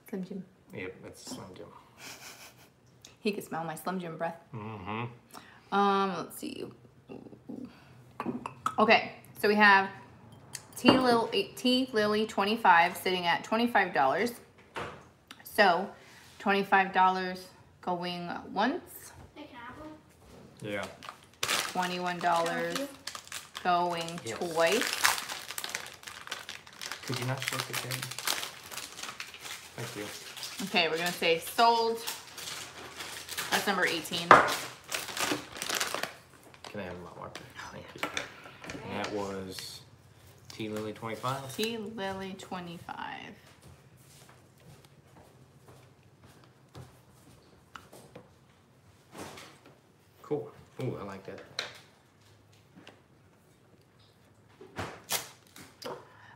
Slim Jim. Yep, that's Slim Jim. He could smell my Slim Jim breath. Mm-hmm. Um, let's see. Okay, so we have T Lily, T Lily 25 sitting at $25. So $25 going once, They can have them. Yeah. $21 going Yes. twice. Could you not shake it there? Thank you. Okay, we're gonna say sold. That's number 18. Can I have a my marker? Thank oh, you. And that was T Lily 25. T Lily 25. Cool. Ooh, I like that.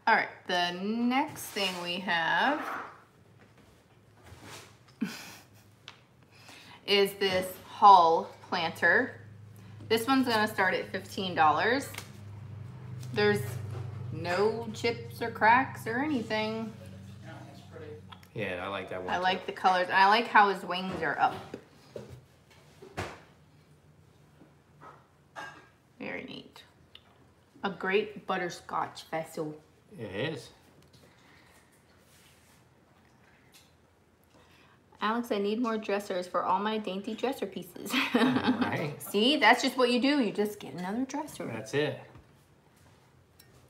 All right, the next thing we have is this Hull planter. This one's gonna start at $15. There's no chips or cracks or anything. Yeah, that's pretty. Yeah, I like that one. I too. like the colors, I like how his wings are up. Very neat. A great butterscotch vessel. It is. Alex, I need more dressers for all my dainty dresser pieces. Right. See, that's just what you do. You just get another dresser. That's it.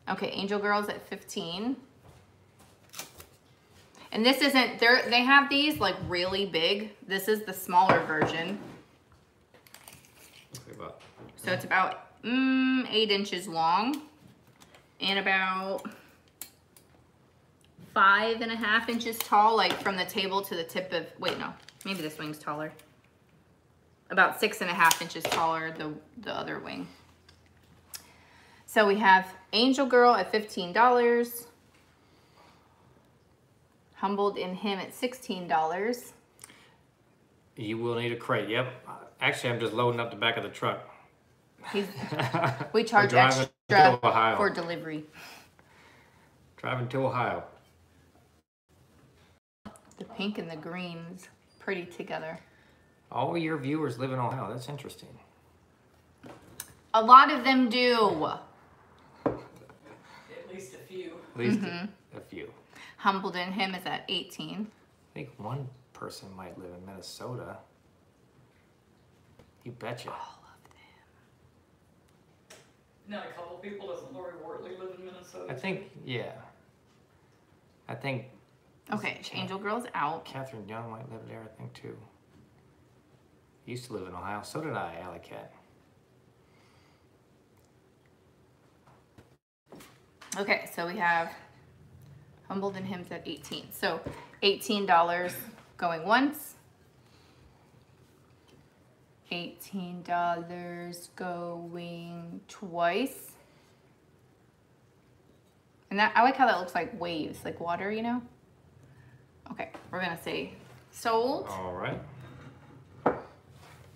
Okay, Angel Girls at 15. And this isn't, they're, they have these like really big. This is the smaller version. So it's about mm, eight inches long and about five and a half inches tall, like from the table to the tip of, wait, no, maybe this wing's taller. About six and a half inches taller, the, the other wing. So we have Angel Girl at $15. Humbled in Him at $16. You will need a crate. Yep. Actually, I'm just loading up the back of the truck. He's, we charge extra for delivery. Driving to Ohio. The pink and the green's pretty together. All your viewers live in Ohio. That's interesting. A lot of them do. At least a few. At least Mm-hmm. a, a few. Humbled in Him is at 18. I think one person might live in Minnesota. You betcha. All of them. Not a couple people. Doesn't Lori Wortley live in Minnesota? I think, yeah. I think Okay, Angel Girl's out. Catherine Young might live there, I think, too. Used to live in Ohio. So did I, Alley Cat. Okay, so we have Humbled in Hymns at 18. So $18 going once. $18 going twice. And that I like how that looks like waves, like water, you know? Okay, we're gonna say sold. All right.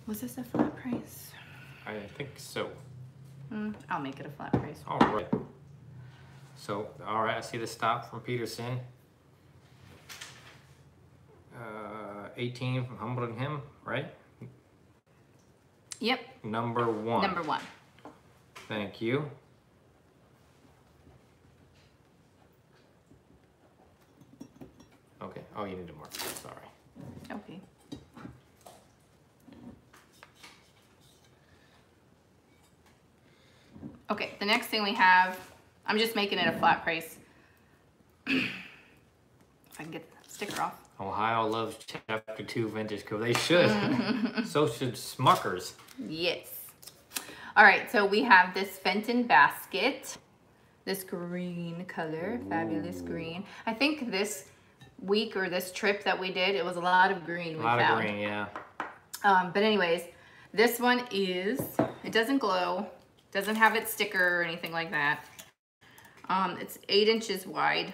Was this a flat price? I think so. Hmm, I'll make it a flat price. All right. So, all right, I see the stop from Peterson. Uh, 18 from Humbled in Him, right? Yep, Number one. number one. Thank you. Okay. Oh, you need to mark. Sorry. Okay. Okay, the next thing we have, I'm just making it a flat price. if I can get the sticker off. Ohio loves Chapter Two vintage code. They should. so should Smuckers. Yes. All right, so we have this Fenton basket, this green color, fabulous green. I think this week or this trip that we did, it was a lot of green A we lot found. of green, yeah. Um, but anyways, this one is, it doesn't glow, doesn't have its sticker or anything like that. Um, it's eight inches wide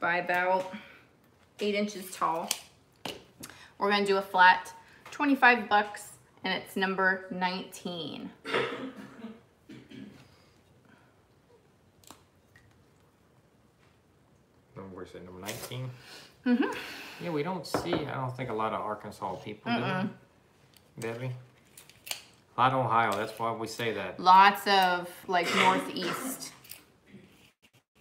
by about eight inches tall. We're gonna do a flat 25 bucks and it's number 19. Number, where's it, number 19? Mm-hmm. Yeah, we don't see, I don't think a lot of Arkansas people do. we? Debbie? A lot of Ohio, that's why we say that. Lots of like northeast,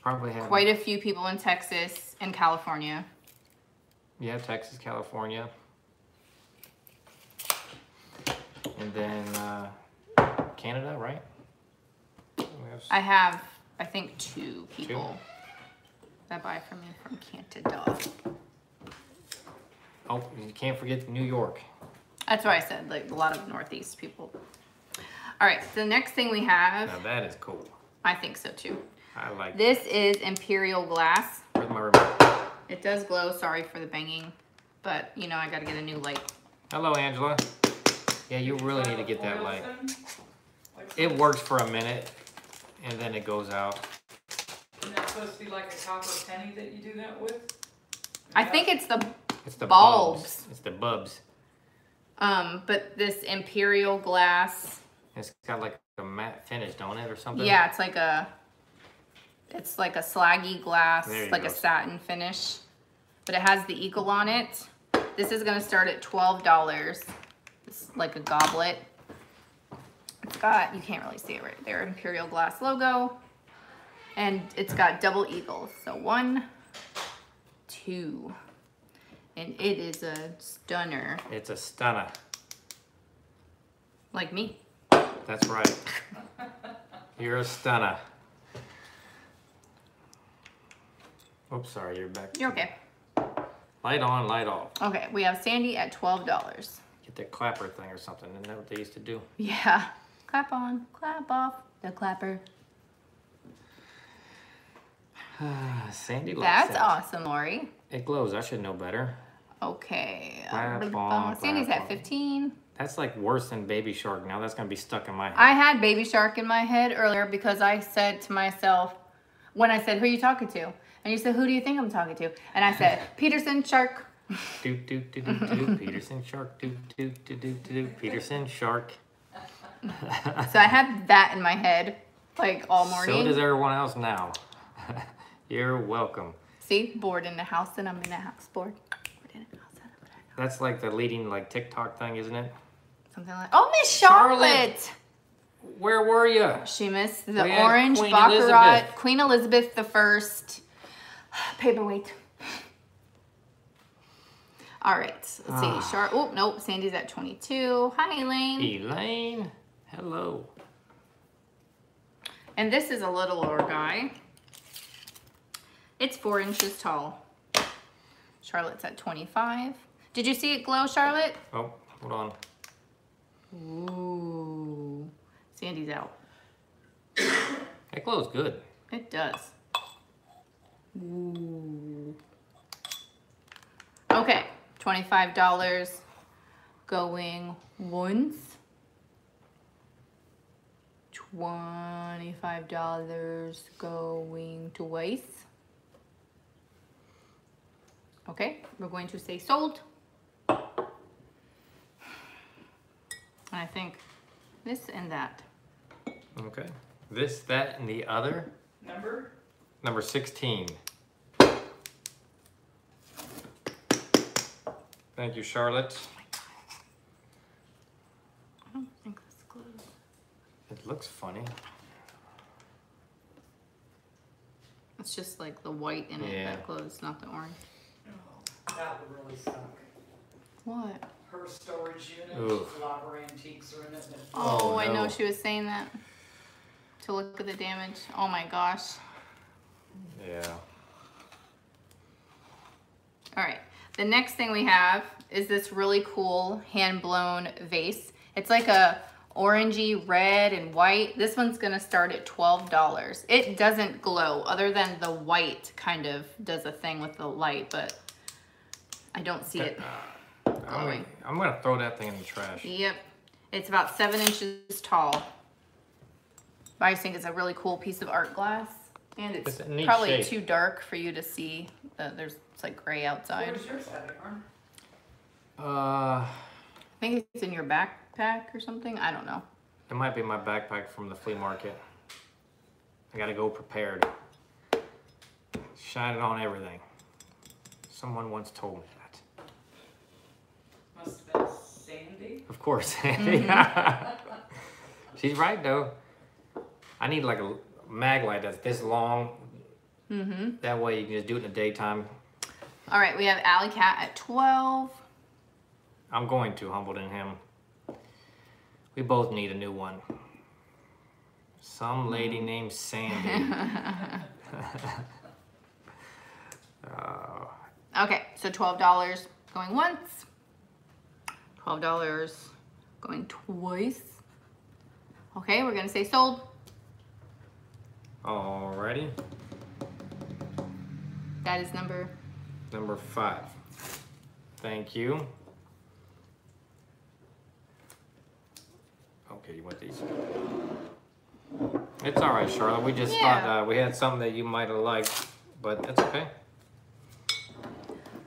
Probably have, quite a few people in Texas and California. yeah, Texas, California. And then, uh, Canada, right? We have s- I have, I think, two people that buy from me from Canada. Oh, you can't forget New York. That's why I said, like a lot of Northeast people. All right, the next thing we have, Now that is cool. I think so too. I like, This is Imperial Glass. where's my remote? It does glow, sorry for the banging, but you know, I gotta get a new light. Hello, Angela. Yeah, you really need to get that light. It works for a minute, and then it goes out. Isn't that supposed to be like a copper penny that you do that with? I think it's the, It's the Bulbs. bulbs. It's the bubs. um, but this Imperial Glass, It's got like a matte finish, don't it, or something? yeah, it's like a, it's like a slaggy glass, like go. a satin finish, but it has the eagle on it. This is gonna start at twelve dollars. It's like a goblet. It's got you can't really see it right there. Imperial Glass logo, and it's got double eagles. So one, two, and it is a stunner, It's a stunner. like me. That's right. You're a stunner. Oops, sorry, you're back. You're okay. Light on, light off. Okay, we have Sandy at twelve dollars. Get that clapper thing or something. Isn't that what they used to do? Yeah, clap on, clap off the clapper. Sandy likes That's that. awesome, Lori. It glows. I should know better. Okay. Blah, blah, Sandy's at 15. That's like worse than Baby Shark. Now that's gonna be stuck in my head. I had Baby Shark in my head earlier because I said to myself, when I said, Who are you talking to? And you said, Who do you think I'm talking to? And I said, Peterson Shark. Do do do do do. Peterson Shark. Do do do do do do. Peterson Shark. So I had that in my head like all morning. So does everyone else now. You're welcome. See, bored in the house and I'm in the house. Bored. Bored in the house and I'm in the house. That's like the leading like TikTok thing, isn't it? Something like, Oh, Miss Charlotte. Charlotte. Where were you? She missed the We orange Queen Baccarat, Elizabeth. Queen Elizabeth the First paperweight. All right, let's Ah. see. Char- oh, nope. Sandy's at 22. Hi, Elaine. Elaine. Hello. And this is a littler guy. It's four inches tall. Charlotte's at 25. Did you see it glow, Charlotte? Oh, hold on. Ooh. Sandy's out. It glows good. It does. Ooh. Okay, $25 going once. $25 going twice. Okay, we're going to say salt. And I think this and that. Okay. This, that, and the other. Number? Number 16. Thank you, Charlotte. Oh I don't think this glues. It looks funny. It's just like the white in it Yeah. that glows, not the orange. That would really suck. What? Her storage unit, Oof. a lot of her antiques are in it. and- Oh, Oh, I know she was saying that. To look at the damage. Oh my gosh. Yeah. All right. The next thing we have is this really cool hand blown vase. It's like a orangey red and white. This one's gonna start at $12. It doesn't glow other than the white kind of does a thing with the light, but I don't see it. I'm gonna. I'm gonna throw that thing in the trash. Yep. It's about seven inches tall. But I just think it's a really cool piece of art glass. And it's It's probably shape. too dark for you to see. The, there's it's like gray outside. Where's yours at, Uh, I think it's in your backpack or something. I don't know. it might be my backpack from the flea market. I gotta go prepared. Shine it on everything. Someone once told me that. Must have been Sandy. Of course, Sandy. She's right though. I need like a mag light that's this long. Mm-hmm. That way you can just do it in the daytime. All right, we have Alley Cat at 12. I'm going to humble in him. We both need a new one. Some lady named Sandy. uh, Okay, so $12 going once. $12 going twice. Okay, we're gonna say sold. alrighty, That is number number five. Thank you. Okay, you want these? It's all right, Charlotte. We just Yeah. thought uh, we had something that you might have liked, but that's okay.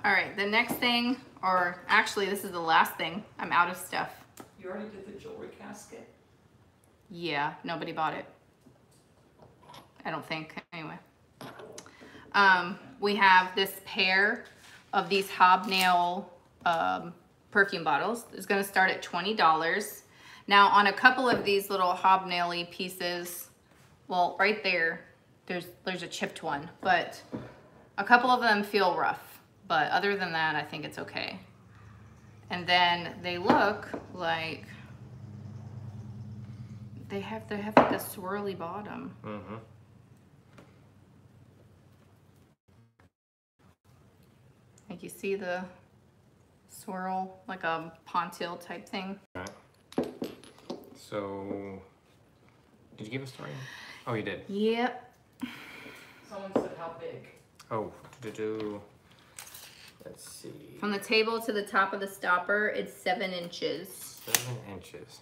All right, the next thing, or actually, this is the last thing. I'm out of stuff. You already did the jewelry casket? Yeah, nobody bought it. I don't think, anyway. Um, we have this pair of these hobnail um, perfume bottles. It's gonna start at $20. Now, on a couple of these little hobnail pieces, well, right there, there's, there's a chipped one, but a couple of them feel rough. But other than that, I think it's okay. And then they look like they have they have like a swirly bottom. Mm-hmm. Like you see the swirl, like a pontil type thing. Right. So, did you give a story? Oh, you did. Yep. Someone said how big? Oh, do do. Let's see. From the table to the top of the stopper, it's seven inches. Seven inches.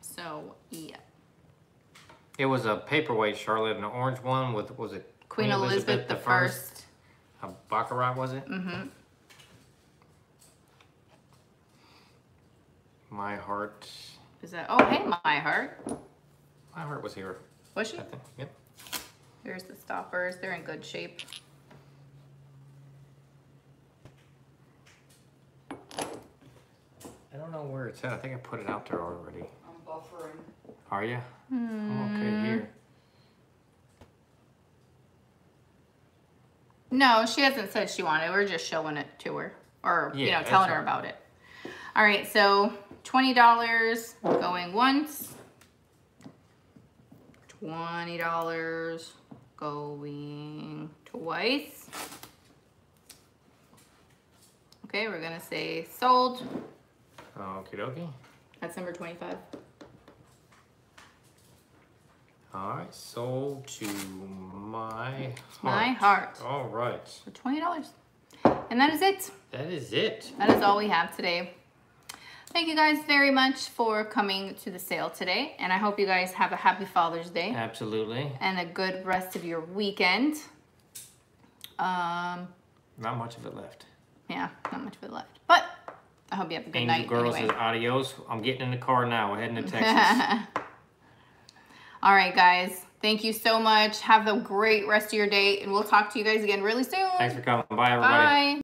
So, yeah. It was a paperweight Charlotte, an orange one with was it Queen, Elizabeth, the first. A baccarat was it? Mm-hmm. My heart. Is that? Oh, hey, my heart. My heart was here. Was she? I think. Yep. Here's the stoppers. They're in good shape. I don't know where it's at. I think I put it out there already. I'm buffering. Are you? I'm okay hmm. here. No, she hasn't said she wanted. We're just showing it to her, or you know, telling her all. about it. All right, so twenty dollars going once. Twenty dollars going twice. Okay, we're gonna say sold. Okie dokie. That's number twenty-five. All right, sold to my heart. My heart All right, for twenty dollars, and that is it. that is it. That is all we have today. Thank you guys very much for coming to the sale today, and I hope you guys have a happy Father's Day Absolutely. and a good rest of your weekend. Um, Not much of it left. yeah, not much of it left, but I hope you have a good Angel night. Girl anyway. says adios. I'm getting in the car now. We're heading to Texas. all right, guys. Thank you so much. Have a great rest of your day, and we'll talk to you guys again really soon. Thanks for coming. Bye, everybody. Bye.